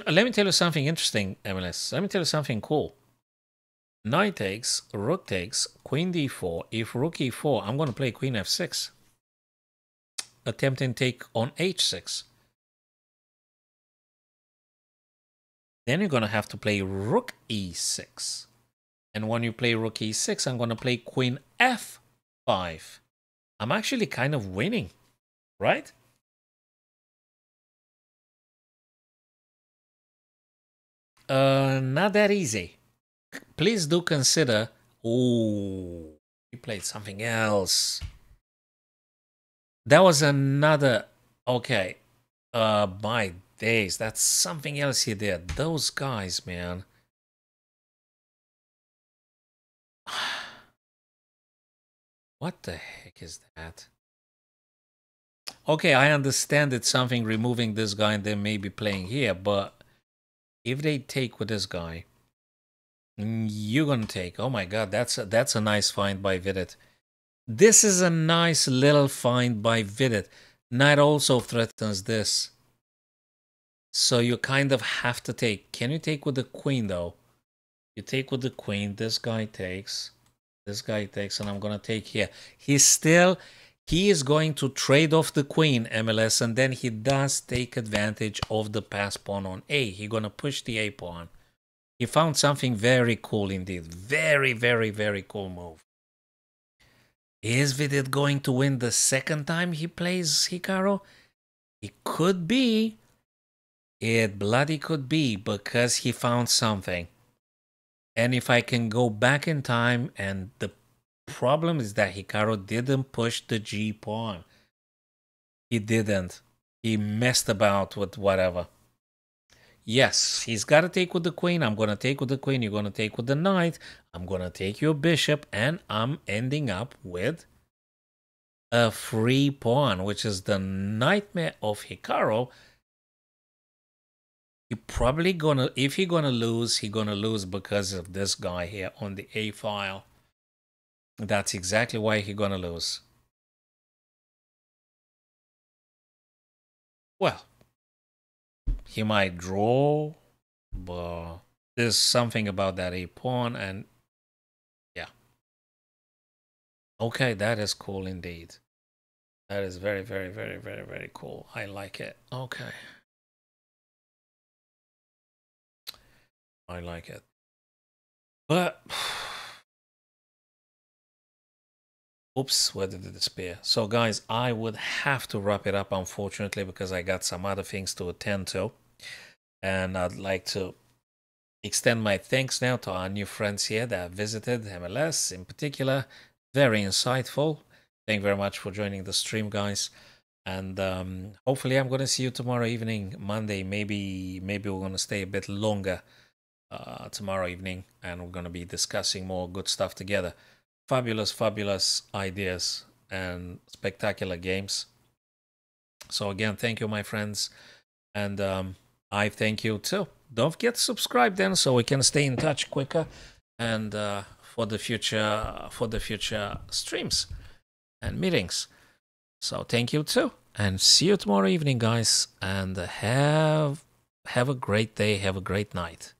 S1: Let me tell you something interesting, MLS. Let me tell you something cool. Knight takes, rook takes, queen d4. If rook e4, I'm going to play queen f6. Attempting take on h6. Then you're going to have to play rook e6. And when you play rook e6, I'm going to play queen f five. I'm actually kind of winning, right? Uh, not that easy. Please do consider. Oh, he played something else. That was another. Okay. Uh, my days. That's something else he did. Those guys, man. What the heck is that? Okay, I understand it's something removing this guy and then maybe playing here, but if they take with this guy, mm, you're gonna take. Oh my god, that's a, that's a nice find by Vidit. This is a nice little find by Vidit. Knight also threatens this. So you kind of have to take. Can you take with the queen though? You take with the queen, this guy takes. This guy takes, and I'm going to take here. He's still, he is going to trade off the queen, MLS, and then he does take advantage of the pass pawn on A. He's going to push the A pawn. He found something very cool indeed. Very, very, very cool move. Is Vidit going to win the second time he plays Hikaru? It could be. It bloody could be because he found something. And if I can go back in time, and the problem is that Hikaru didn't push the G pawn. He didn't. He messed about with whatever. Yes, he's got to take with the queen. I'm going to take with the queen. You're going to take with the knight. I'm going to take your bishop. And I'm ending up with a free pawn, which is the nightmare of Hikaru he probably gonna if he gonna lose he gonna lose because of this guy here on the a file. That's exactly why he gonna lose. Well he might draw but there's something about that a pawn and yeah. Okay that is cool indeed. That is very very very very very cool. I like it. Okay I like it. But [SIGHS] oops, where did it disappear? So guys, I would have to wrap it up unfortunately because I got some other things to attend to. And I'd like to extend my thanks now to our new friends here that visited MLS in particular. Very insightful. Thank you very much for joining the stream, guys. And um, hopefully, I'm going to see you tomorrow evening, Monday. Maybe, maybe we're going to stay a bit longer uh, tomorrow evening, and we're going to be discussing more good stuff together. Fabulous, fabulous ideas and spectacular games. So again, thank you, my friends, and um, I thank you too. Don't forget to subscribe then, so we can stay in touch quicker and uh, for the future for the future streams and meetings. So thank you too, and see you tomorrow evening, guys. And have have a great day. Have a great night.